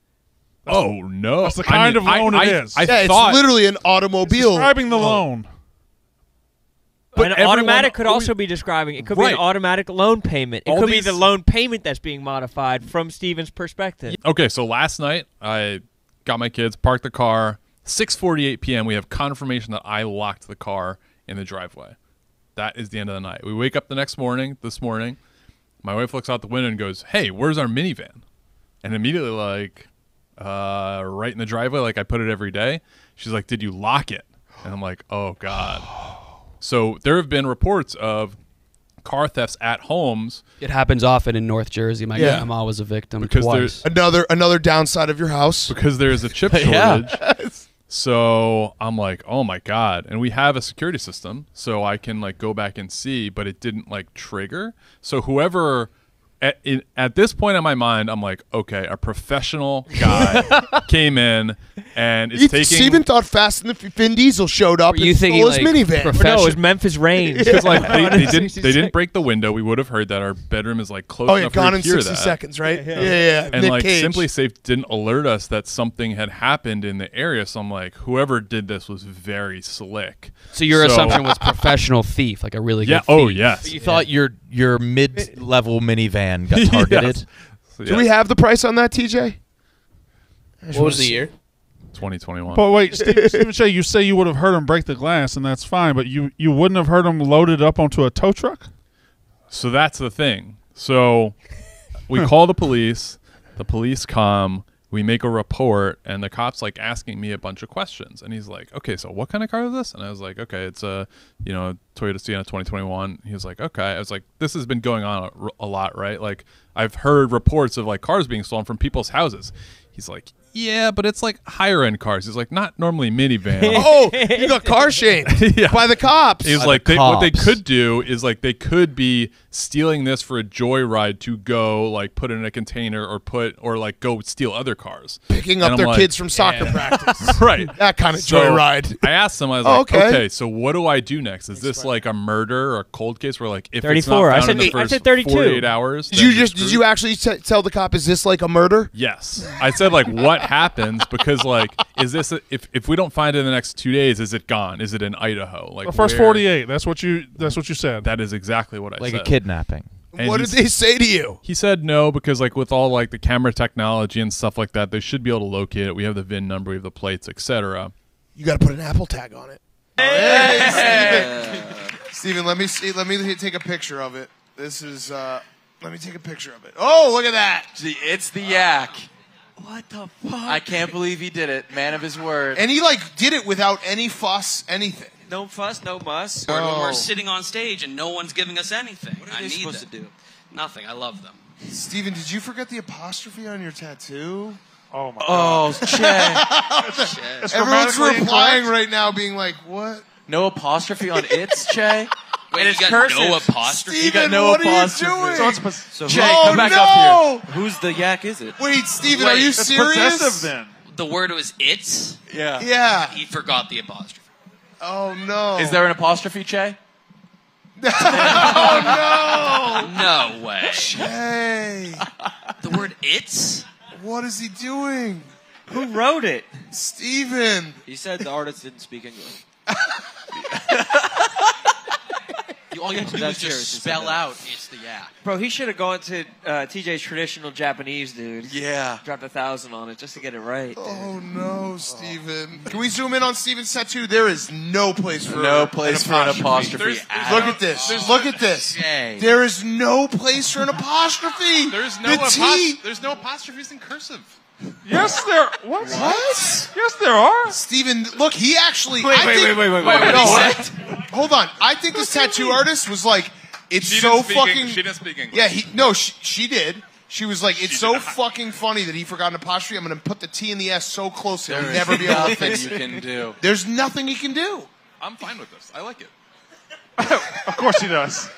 [SPEAKER 2] Oh no!
[SPEAKER 6] That's the
[SPEAKER 2] I
[SPEAKER 6] kind
[SPEAKER 2] mean,
[SPEAKER 6] of loan
[SPEAKER 2] I,
[SPEAKER 6] it
[SPEAKER 2] I,
[SPEAKER 6] is.
[SPEAKER 2] I
[SPEAKER 1] yeah,
[SPEAKER 2] thought
[SPEAKER 1] it's literally an automobile.
[SPEAKER 6] Describing the loan.
[SPEAKER 2] But
[SPEAKER 15] an automatic could
[SPEAKER 2] always-
[SPEAKER 15] also be describing. It could be an automatic loan payment. It
[SPEAKER 2] All
[SPEAKER 15] could be the loan payment that's being modified from Steven's perspective.
[SPEAKER 2] Okay, so last night I got my kids, parked the car. 6:48 p.m. We have confirmation that I locked the car in the driveway. That is the end of the night. We wake up the next morning. This morning, my wife looks out the window and goes, "Hey, where's our minivan?" And immediately, like, uh, right in the driveway, like I put it every day. She's like, "Did you lock it?" And I'm like, "Oh God." [GASPS] [GASPS] [GASPS] So there have been reports of car thefts at homes
[SPEAKER 4] It happens often in North Jersey. My
[SPEAKER 1] Yeah.
[SPEAKER 4] grandma was a victim
[SPEAKER 2] Because
[SPEAKER 4] twice.
[SPEAKER 2] there's-
[SPEAKER 1] Another another downside of your house.
[SPEAKER 2] because there's a chip [LAUGHS] shortage. So I'm like, oh my god! And we have a security system, so I can like go back and see, but it didn't like trigger. So whoever. At, in, at this point in my mind, I'm like, okay, a professional guy [LAUGHS] came in and is
[SPEAKER 1] You-
[SPEAKER 2] taking.
[SPEAKER 1] Steven thought Fast and the F- Vin Diesel showed up
[SPEAKER 4] Were you
[SPEAKER 1] and
[SPEAKER 4] thinking,
[SPEAKER 1] stole his
[SPEAKER 4] like,
[SPEAKER 1] minivan.
[SPEAKER 4] prof-
[SPEAKER 15] No, it was Memphis Raines. [LAUGHS]
[SPEAKER 2] because like they, they didn't they didn't break the window. We would have heard that our bedroom is like close
[SPEAKER 1] oh yeah,
[SPEAKER 2] enough
[SPEAKER 1] gone
[SPEAKER 2] for
[SPEAKER 1] in
[SPEAKER 2] you to hear
[SPEAKER 1] sixty
[SPEAKER 2] that.
[SPEAKER 1] seconds, right? Yeah, yeah. yeah.
[SPEAKER 2] and
[SPEAKER 1] Nick
[SPEAKER 2] like
[SPEAKER 1] Cage.
[SPEAKER 2] SimpliSafe didn't alert us that something had happened in the area so i'm like whoever did this was very slick
[SPEAKER 4] so your assumption was professional thief, like a really
[SPEAKER 2] yeah
[SPEAKER 4] good
[SPEAKER 2] oh yes
[SPEAKER 5] But you thought your your mid level minivan got [LAUGHS] targeted.
[SPEAKER 2] Yes. So,
[SPEAKER 1] Do
[SPEAKER 2] yeah.
[SPEAKER 1] we have the price on that, TJ?
[SPEAKER 20] What was the year?
[SPEAKER 2] 2021.
[SPEAKER 6] But wait, Steve, [LAUGHS] Steven Cheah, you say you would have heard him break the glass, and that's fine. But you you wouldn't have heard him loaded up onto a tow truck.
[SPEAKER 2] So that's the thing. So we call the police. The police come. We make a report, and the cops like asking me a bunch of questions. And he's like, "Okay, so what kind of car is this?" And I was like, "Okay, it's a you know Toyota Sienna 2021." He was like, "Okay." I was like, "This has been going on a, a lot, right? Like I've heard reports of like cars being stolen from people's houses." He's like, "Yeah, but it's like higher end cars." It's like, "Not normally minivan." [LAUGHS]
[SPEAKER 1] oh, [LAUGHS] you got car shamed [LAUGHS] by the cops.
[SPEAKER 2] It's like, they, what they could do is like they could be stealing this for a joyride to go like put it in a container or put or like go steal other cars,
[SPEAKER 1] Picking
[SPEAKER 2] And
[SPEAKER 1] up
[SPEAKER 2] I'm
[SPEAKER 1] their
[SPEAKER 2] like,
[SPEAKER 1] kids from soccer
[SPEAKER 2] yeah.
[SPEAKER 1] practice.
[SPEAKER 2] right?
[SPEAKER 1] That kind of
[SPEAKER 2] So,
[SPEAKER 1] joyride.
[SPEAKER 2] I asked him. I was
[SPEAKER 1] Oh,
[SPEAKER 2] like,
[SPEAKER 1] okay.
[SPEAKER 2] okay. so what do I do next? Is this like a murder or a cold case where like if it's
[SPEAKER 15] 34. I
[SPEAKER 2] not found
[SPEAKER 15] said
[SPEAKER 2] in the
[SPEAKER 15] eight- I
[SPEAKER 2] first
[SPEAKER 15] said 32.
[SPEAKER 2] 48 hours?
[SPEAKER 1] Did
[SPEAKER 2] then
[SPEAKER 1] you
[SPEAKER 2] you're
[SPEAKER 1] just did
[SPEAKER 2] screwed?
[SPEAKER 1] you actually t- tell the cop is this like a murder?
[SPEAKER 2] Yes, I said like what happens because like is this a, if if we don't find it in the next two days is it gone? Is it in Idaho? Like
[SPEAKER 6] The first
[SPEAKER 2] where-
[SPEAKER 6] forty-eight. That's what you. That's what you said.
[SPEAKER 2] That is exactly what I
[SPEAKER 5] Like
[SPEAKER 2] said.
[SPEAKER 5] a kidnapping.
[SPEAKER 2] And
[SPEAKER 1] What did
[SPEAKER 2] he's-
[SPEAKER 1] they say to you?
[SPEAKER 2] He said no because like with all like the camera technology and stuff like that, they should be able to locate it. We have the VIN number, we have the plates, etc.
[SPEAKER 1] You got to put an Apple tag on it. [LAUGHS] Hey, Steven. Steven, let me see. Let me take a picture of it. This is. uh Let me take a picture of it. Oh, look at that!
[SPEAKER 20] It's the yak. What the fuck? I can't believe he did it. Man of his word.
[SPEAKER 1] And he like did it without any fuss, anything.
[SPEAKER 21] No fuss, no muss.
[SPEAKER 24] When
[SPEAKER 1] Oh.
[SPEAKER 24] we're sitting on stage and no one's giving us anything. What
[SPEAKER 20] are
[SPEAKER 24] I
[SPEAKER 20] they
[SPEAKER 24] need
[SPEAKER 20] supposed
[SPEAKER 24] them.
[SPEAKER 20] to do?
[SPEAKER 24] Nothing. I love them.
[SPEAKER 1] Steven, did you forget the apostrophe on your tattoo?
[SPEAKER 6] Oh my
[SPEAKER 20] oh, god.
[SPEAKER 1] Oh, Che.
[SPEAKER 20] It's
[SPEAKER 1] Everyone's
[SPEAKER 20] grammatically
[SPEAKER 1] replying
[SPEAKER 20] incorrect?
[SPEAKER 1] right now, being like, "What?"
[SPEAKER 20] No apostrophe on it's, Che.
[SPEAKER 24] Wait,
[SPEAKER 20] and
[SPEAKER 24] you got
[SPEAKER 20] cursive.
[SPEAKER 24] no apostrophe?
[SPEAKER 20] You got no
[SPEAKER 1] what are you
[SPEAKER 20] apostrophe.
[SPEAKER 1] doing?
[SPEAKER 20] So it's so Che,
[SPEAKER 1] Oh,
[SPEAKER 20] come back
[SPEAKER 1] no!
[SPEAKER 20] up here. Who's the yak? Is it?
[SPEAKER 1] Wait, Steven, are
[SPEAKER 24] Wait,
[SPEAKER 1] you
[SPEAKER 24] it's
[SPEAKER 1] serious?
[SPEAKER 24] The word was it's.
[SPEAKER 20] Yeah.
[SPEAKER 1] Yeah.
[SPEAKER 24] He forgot the apostrophe.
[SPEAKER 1] Oh no.
[SPEAKER 20] Is there an apostrophe, Che?
[SPEAKER 1] oh
[SPEAKER 24] No No way.
[SPEAKER 1] no! Hey, [LAUGHS]
[SPEAKER 24] The word it's.
[SPEAKER 1] what is he doing?
[SPEAKER 21] Who wrote it?
[SPEAKER 1] Steven.
[SPEAKER 20] He said the artist didn't speak English. [LAUGHS]
[SPEAKER 24] You, all you have to do is just
[SPEAKER 20] yours, he said
[SPEAKER 24] spell
[SPEAKER 20] that.
[SPEAKER 24] out it's the yak.
[SPEAKER 21] Bro, he should have gone to uh, TJ's traditional Japanese dude.
[SPEAKER 20] Yeah.
[SPEAKER 21] Dropped a thousand on it just to get it right. dude.
[SPEAKER 1] Oh no, Steven. Can we zoom in on Steven's tattoo? There is no place for
[SPEAKER 20] No place for an apostrophe at
[SPEAKER 1] Look
[SPEAKER 20] all.
[SPEAKER 1] at this. Look at this.
[SPEAKER 20] Jay.
[SPEAKER 1] There is no place for an apostrophe.
[SPEAKER 8] There's no
[SPEAKER 1] the
[SPEAKER 8] apos-
[SPEAKER 1] T.
[SPEAKER 8] there's no apostrophes in cursive.
[SPEAKER 6] Yes, there. What?
[SPEAKER 1] What?
[SPEAKER 6] Yes, there are.
[SPEAKER 1] Steven, look, he actually.
[SPEAKER 6] Wait,
[SPEAKER 1] I
[SPEAKER 6] wait,
[SPEAKER 1] think,
[SPEAKER 6] wait, wait, wait,
[SPEAKER 1] no,
[SPEAKER 6] wait.
[SPEAKER 1] I- hold on. I think this tattoo artist was like, it's
[SPEAKER 8] She
[SPEAKER 1] so
[SPEAKER 8] didn't speak
[SPEAKER 1] fucking.
[SPEAKER 8] Eng- she didn't speak English.
[SPEAKER 1] Yeah, he no, she, she did. She was like, it's
[SPEAKER 8] She
[SPEAKER 1] so
[SPEAKER 8] did not.
[SPEAKER 1] fucking funny that he forgot an apostrophe. I'm going to put the T and the S so close he'll
[SPEAKER 20] There is
[SPEAKER 1] never be able to fix
[SPEAKER 20] you
[SPEAKER 1] it.
[SPEAKER 20] can do.
[SPEAKER 1] There's nothing he can do.
[SPEAKER 8] I'm fine with this. I like it. [LAUGHS]
[SPEAKER 6] Of course he does.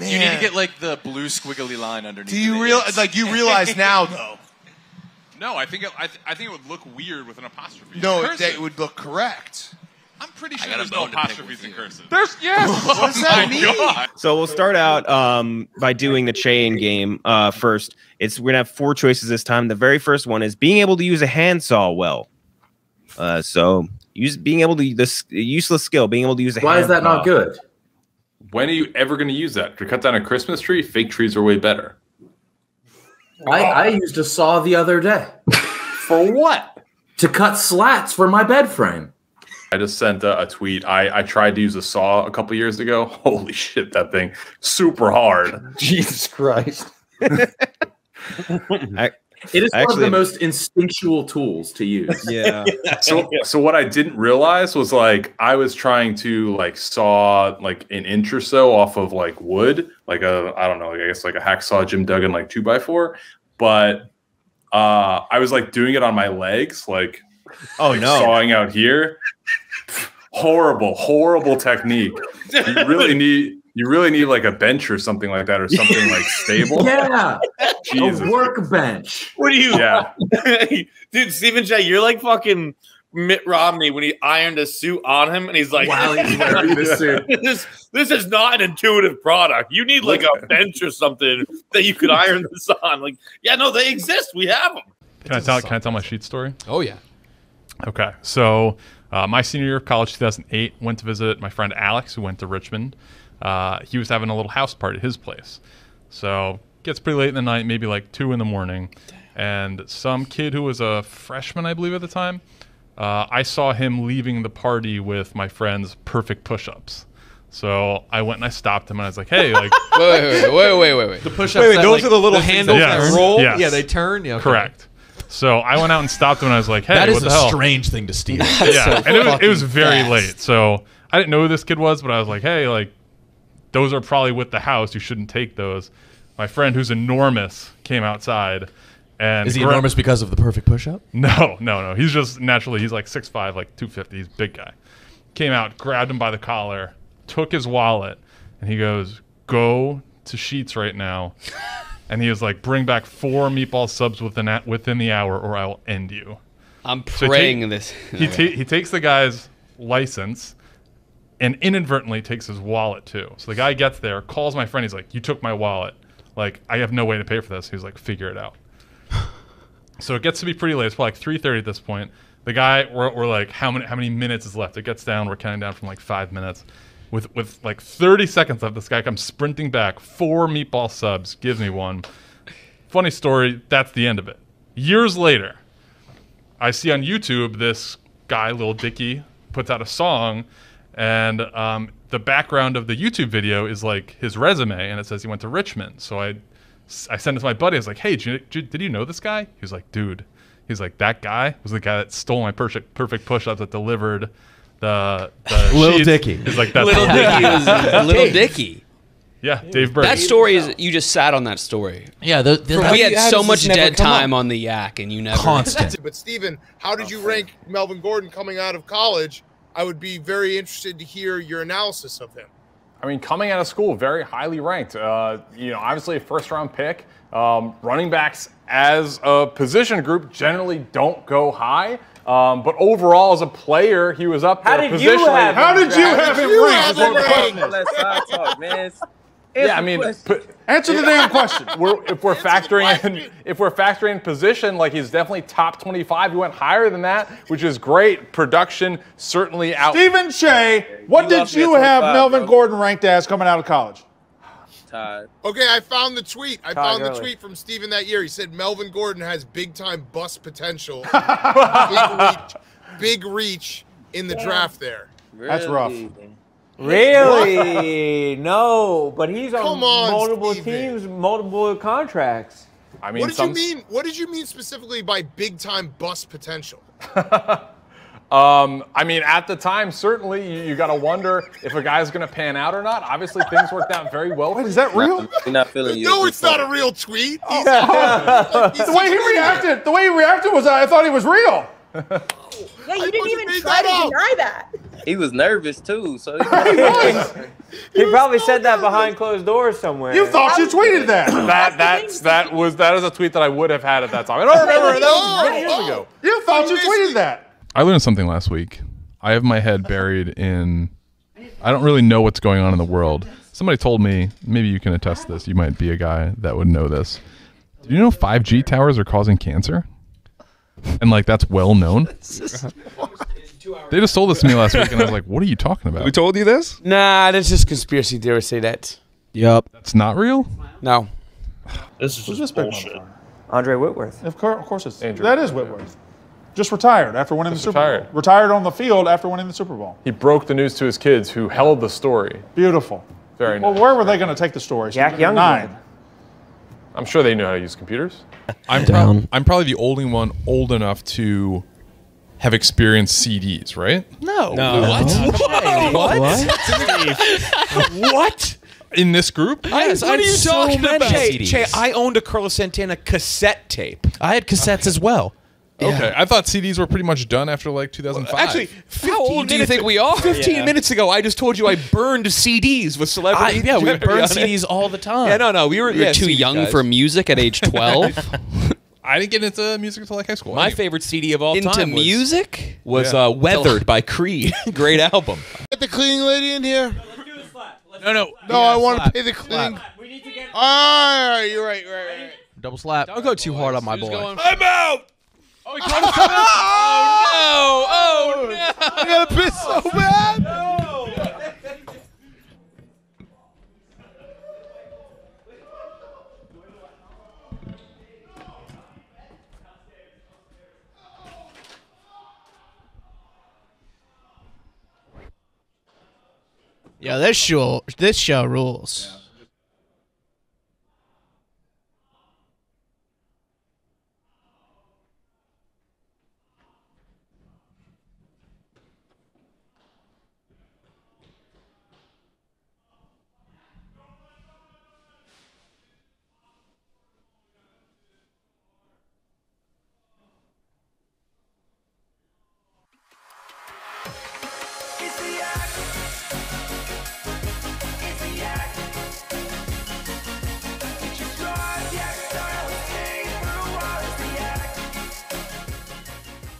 [SPEAKER 1] Man,
[SPEAKER 20] You need to get like the blue squiggly line underneath.
[SPEAKER 1] do you
[SPEAKER 20] it.
[SPEAKER 1] real like you realize now though?
[SPEAKER 8] No, I think it, I, th- I think it would look weird with an apostrophe.
[SPEAKER 1] No,
[SPEAKER 8] it,
[SPEAKER 1] that would look correct.
[SPEAKER 8] I'm pretty sure there's no
[SPEAKER 24] bone to pick
[SPEAKER 8] apostrophes in
[SPEAKER 24] you.
[SPEAKER 8] cursive.
[SPEAKER 6] There's yes. [LAUGHS]
[SPEAKER 1] What does that
[SPEAKER 8] my
[SPEAKER 1] mean?
[SPEAKER 8] God.
[SPEAKER 9] So we'll start out um, by doing the chain game uh, first. It's we're gonna have four choices this time. The very first one is being able to use a handsaw well. Uh, so use being able to this useless skill, being able to use a
[SPEAKER 10] Why is that not good?
[SPEAKER 23] When are you ever going to use that? To cut down a Christmas tree? Fake trees are way better.
[SPEAKER 10] I, I used a saw the other day [LAUGHS]
[SPEAKER 23] For what?
[SPEAKER 10] to cut slats for my bed frame.
[SPEAKER 23] I just sent a, a tweet. I, I tried to use a saw a couple years ago. [LAUGHS] Holy shit, that thing super hard. [LAUGHS]
[SPEAKER 10] Jesus Christ.
[SPEAKER 9] I-
[SPEAKER 10] It is one of the most instinctual tools to use.
[SPEAKER 9] Yeah. [LAUGHS]
[SPEAKER 23] So so what I didn't realize was like I was trying to like saw like an inch or so off of like wood, like a I don't know, I guess like a hacksaw Jim Duggan like two by four, but uh I was like doing it on my legs, like
[SPEAKER 9] Oh
[SPEAKER 23] like,
[SPEAKER 9] no.
[SPEAKER 23] sawing out here. horrible, horrible technique. You really [LAUGHS] need you really need like a bench or something like that, or something like [LAUGHS] stable.
[SPEAKER 10] Yeah,
[SPEAKER 23] Jesus.
[SPEAKER 10] a workbench.
[SPEAKER 22] What do you?
[SPEAKER 23] Yeah. [LAUGHS]
[SPEAKER 22] dude, Steven Cheah. You're like fucking Mitt Romney when he ironed a suit on him, and he's like,
[SPEAKER 10] While he's wearing the [LAUGHS] suit.
[SPEAKER 22] this this is not an intuitive product. You need like a bench or something that you could iron this on. Like, yeah, no, they exist. We have them.
[SPEAKER 2] Can I tell? Can I tell my sheet story?
[SPEAKER 4] Oh yeah.
[SPEAKER 2] Okay, so uh, my senior year of college, 2008, went to visit my friend Alex, who went to Richmond. Uh, he was having a little house party at his place. So gets pretty late in the night, maybe like two in the morning, and some kid who was a freshman, I believe, at the time, uh, I saw him leaving the party with my friend's perfect push-ups. So I went and I stopped him and I was like, "Hey, like, [LAUGHS]
[SPEAKER 4] Wait, wait, wait, wait, wait, wait.
[SPEAKER 25] The push-ups Wait, wait, those like, are the little
[SPEAKER 2] this-
[SPEAKER 25] handles that
[SPEAKER 2] Yes,
[SPEAKER 25] roll?
[SPEAKER 2] yes.
[SPEAKER 25] Yeah, they turn? Yeah, okay.
[SPEAKER 2] Correct. So I went out and stopped him and I was like, "Hey,
[SPEAKER 5] That is
[SPEAKER 2] what the
[SPEAKER 5] a
[SPEAKER 2] hell?"
[SPEAKER 5] strange thing to steal. [LAUGHS]
[SPEAKER 2] yeah,
[SPEAKER 5] so
[SPEAKER 2] and it was, it was very
[SPEAKER 5] fast.
[SPEAKER 2] late. So I didn't know who this kid was, but I was like, "Hey, like, those are probably with the house. You shouldn't take those." My friend, who's enormous, came outside. And
[SPEAKER 5] Is he
[SPEAKER 2] gra-
[SPEAKER 5] enormous because of the perfect push-up? [LAUGHS]
[SPEAKER 2] No, no, no. He's just naturally he's like 6'5", like two fifty. He's a big guy. Came out, grabbed him by the collar, took his wallet, and he goes, "Go to Sheetz right now." [LAUGHS] and he was like, "Bring back four meatball subs within a- within the hour, or I will end you."
[SPEAKER 4] I'm
[SPEAKER 2] So he
[SPEAKER 4] praying
[SPEAKER 2] take-
[SPEAKER 4] this.
[SPEAKER 2] He ta- he takes the guy's license. And inadvertently takes his wallet too. So the guy gets there, calls my friend. He's like, "You took my wallet. Like, I have no way to pay for this." He's like, "Figure it out." [LAUGHS] So it gets to be pretty late. It's probably like three thirty at this point. The guy, we're, we're like, how many how many minutes is left? It gets down. We're counting down from like five minutes. With with like thirty seconds left, this guy comes sprinting back. Four meatball subs. Gives me one. Funny story. That's the end of it. Years later, I see on YouTube this guy, Lil Dicky, puts out a song, and um, the background of the YouTube video is like his resume, and it says he went to Richmond. So I, I sent it to my buddy. I was like, "Hey, did you, did you- know this guy?" He was like, "Dude," he's like, "That guy was the guy that stole my perfect perfect push-ups that delivered the, the [LAUGHS]
[SPEAKER 5] Lil
[SPEAKER 2] Sheetz."
[SPEAKER 5] Dicky.
[SPEAKER 2] He's like, "That's
[SPEAKER 4] Little [LAUGHS] Dicky was Little Dicky.
[SPEAKER 2] Yeah, Dave Burd.
[SPEAKER 4] That story is you just sat on that story.
[SPEAKER 5] Yeah, the- the-
[SPEAKER 4] we had so much dead
[SPEAKER 5] come up?
[SPEAKER 4] time on the yak, and you never constant.
[SPEAKER 1] But Steven, how did you rank Melvin Gordon coming out of college? I would be very interested to hear your analysis of him.
[SPEAKER 26] I mean, coming out of school, very highly ranked. Uh, you know, obviously a first round pick. Um, running backs as a position group generally don't go high. Um, but overall, as a player, he was up
[SPEAKER 15] How
[SPEAKER 26] there
[SPEAKER 15] did you
[SPEAKER 26] positionally.
[SPEAKER 15] have
[SPEAKER 26] How did you have him
[SPEAKER 15] You
[SPEAKER 26] ranked?
[SPEAKER 15] have
[SPEAKER 26] is what
[SPEAKER 15] him ranked. Let's not talk, man.
[SPEAKER 26] Yeah, I mean, put,
[SPEAKER 6] Answer the damn question. [LAUGHS]
[SPEAKER 26] We're, if we're factoring in, if we're factoring in position, like he's definitely top 25. He went higher than that, which is great. Production certainly out.
[SPEAKER 6] Steven Cheah, what
[SPEAKER 26] You
[SPEAKER 6] did
[SPEAKER 26] love me at
[SPEAKER 6] you have Melvin
[SPEAKER 26] bro.
[SPEAKER 6] Gordon ranked as coming out of college?
[SPEAKER 15] Todd.
[SPEAKER 1] Okay, I found the tweet. I
[SPEAKER 15] Todd
[SPEAKER 1] found the tweet from Stephen that year. He said Melvin Gordon has big time bust potential. [LAUGHS] big reach, big reach in the draft there.
[SPEAKER 6] That's rough.
[SPEAKER 15] Really? no, but he's on,
[SPEAKER 1] Come on,
[SPEAKER 15] multiple
[SPEAKER 1] Steven.
[SPEAKER 15] teams, multiple contracts.
[SPEAKER 26] I mean,
[SPEAKER 1] what did you mean? What did you mean specifically by big time bust potential? [LAUGHS]
[SPEAKER 26] Um, I mean, at the time, certainly you, you got to wonder if a guy's going to pan out or not. Obviously, things worked out very well. Wait,
[SPEAKER 6] is that real?
[SPEAKER 15] You're not feeling you.
[SPEAKER 1] No, it's not a real tweet. [LAUGHS] He's-
[SPEAKER 6] the way he reacted, the way he reacted was I thought he was real. [LAUGHS]
[SPEAKER 27] Yeah, you didn't even try to deny that.
[SPEAKER 15] He was nervous too, so he, [LAUGHS] he probably said that behind closed doors somewhere.
[SPEAKER 6] You thought you tweeted that. [COUGHS]
[SPEAKER 26] that that's that was that is a tweet that I would have had at that time. I don't [LAUGHS] remember. That was many years ago.
[SPEAKER 6] You thought you tweeted that.
[SPEAKER 2] I learned something last week. I have my head buried in. I don't really know what's going on in the world. Somebody told me, maybe you can attest to this. You might be a guy that would know this. Do you know 5G towers are causing cancer? And like that's well known. [LAUGHS] They just told this to me last week, and I was like, "What are you talking about?"
[SPEAKER 28] We told you this? Nah, that's just conspiracy theorists say that.
[SPEAKER 3] Yup.
[SPEAKER 2] That's not real.
[SPEAKER 28] No.
[SPEAKER 6] This is just bullshit.
[SPEAKER 15] Andrew Whitworth.
[SPEAKER 6] Of course, of course it's Andrew. that is Whitworth. Just retired after winning
[SPEAKER 26] Just
[SPEAKER 6] the Super
[SPEAKER 26] retired.
[SPEAKER 6] Bowl. Retired on the field after winning the Super Bowl.
[SPEAKER 26] He broke the news to his kids, who held the story.
[SPEAKER 6] Beautiful.
[SPEAKER 26] Very
[SPEAKER 6] Well,
[SPEAKER 26] nice.
[SPEAKER 6] Well, where were they going to take the story?
[SPEAKER 26] Jack
[SPEAKER 6] Nine.
[SPEAKER 26] Youngblood. I'm sure they knew how to use computers.
[SPEAKER 8] I'm,
[SPEAKER 3] Down.
[SPEAKER 8] prob- I'm probably the only one old enough to have experienced CDs, right?
[SPEAKER 3] No.
[SPEAKER 8] No.
[SPEAKER 3] What?
[SPEAKER 8] What?
[SPEAKER 3] What?
[SPEAKER 28] what?
[SPEAKER 8] In this group?
[SPEAKER 3] Yes,
[SPEAKER 28] what
[SPEAKER 3] I
[SPEAKER 28] are you
[SPEAKER 3] had so
[SPEAKER 28] talking
[SPEAKER 3] many
[SPEAKER 28] about? Che,
[SPEAKER 3] CDs.
[SPEAKER 28] Che, I owned a Carlos Santana cassette tape.
[SPEAKER 3] I had cassettes as well.
[SPEAKER 8] Okay, I thought CDs were pretty much done after like 2005.
[SPEAKER 28] Actually, 15
[SPEAKER 4] How old do you
[SPEAKER 28] minutes-
[SPEAKER 4] think we are?
[SPEAKER 28] 15
[SPEAKER 4] Yeah.
[SPEAKER 28] minutes ago, I just told you I burned CDs with
[SPEAKER 3] I,
[SPEAKER 28] celebrities.
[SPEAKER 3] yeah, we burned. CDs all the time.
[SPEAKER 28] Yeah, no, no, we were,
[SPEAKER 4] You're
[SPEAKER 28] yeah,
[SPEAKER 4] too
[SPEAKER 28] CD
[SPEAKER 4] young
[SPEAKER 28] guys.
[SPEAKER 4] for music at age 12.
[SPEAKER 8] I didn't get into music until like high school.
[SPEAKER 28] My favorite CD of all
[SPEAKER 4] Into
[SPEAKER 28] time was,
[SPEAKER 4] music?
[SPEAKER 28] was
[SPEAKER 8] Yeah.
[SPEAKER 28] uh, "Weathered" by Creed. [LAUGHS] Great album.
[SPEAKER 1] Get the cleaning lady in here.
[SPEAKER 3] No, no.
[SPEAKER 1] No, I want to pay the cleaning. All right, you're right, you're right, you're right.
[SPEAKER 3] Double slap. Don't go too hard on my boy.
[SPEAKER 28] I'm out.
[SPEAKER 4] Oh, [LAUGHS] no! Oh, no!
[SPEAKER 1] I gotta piss so bad.
[SPEAKER 3] Yo, this show this show rules.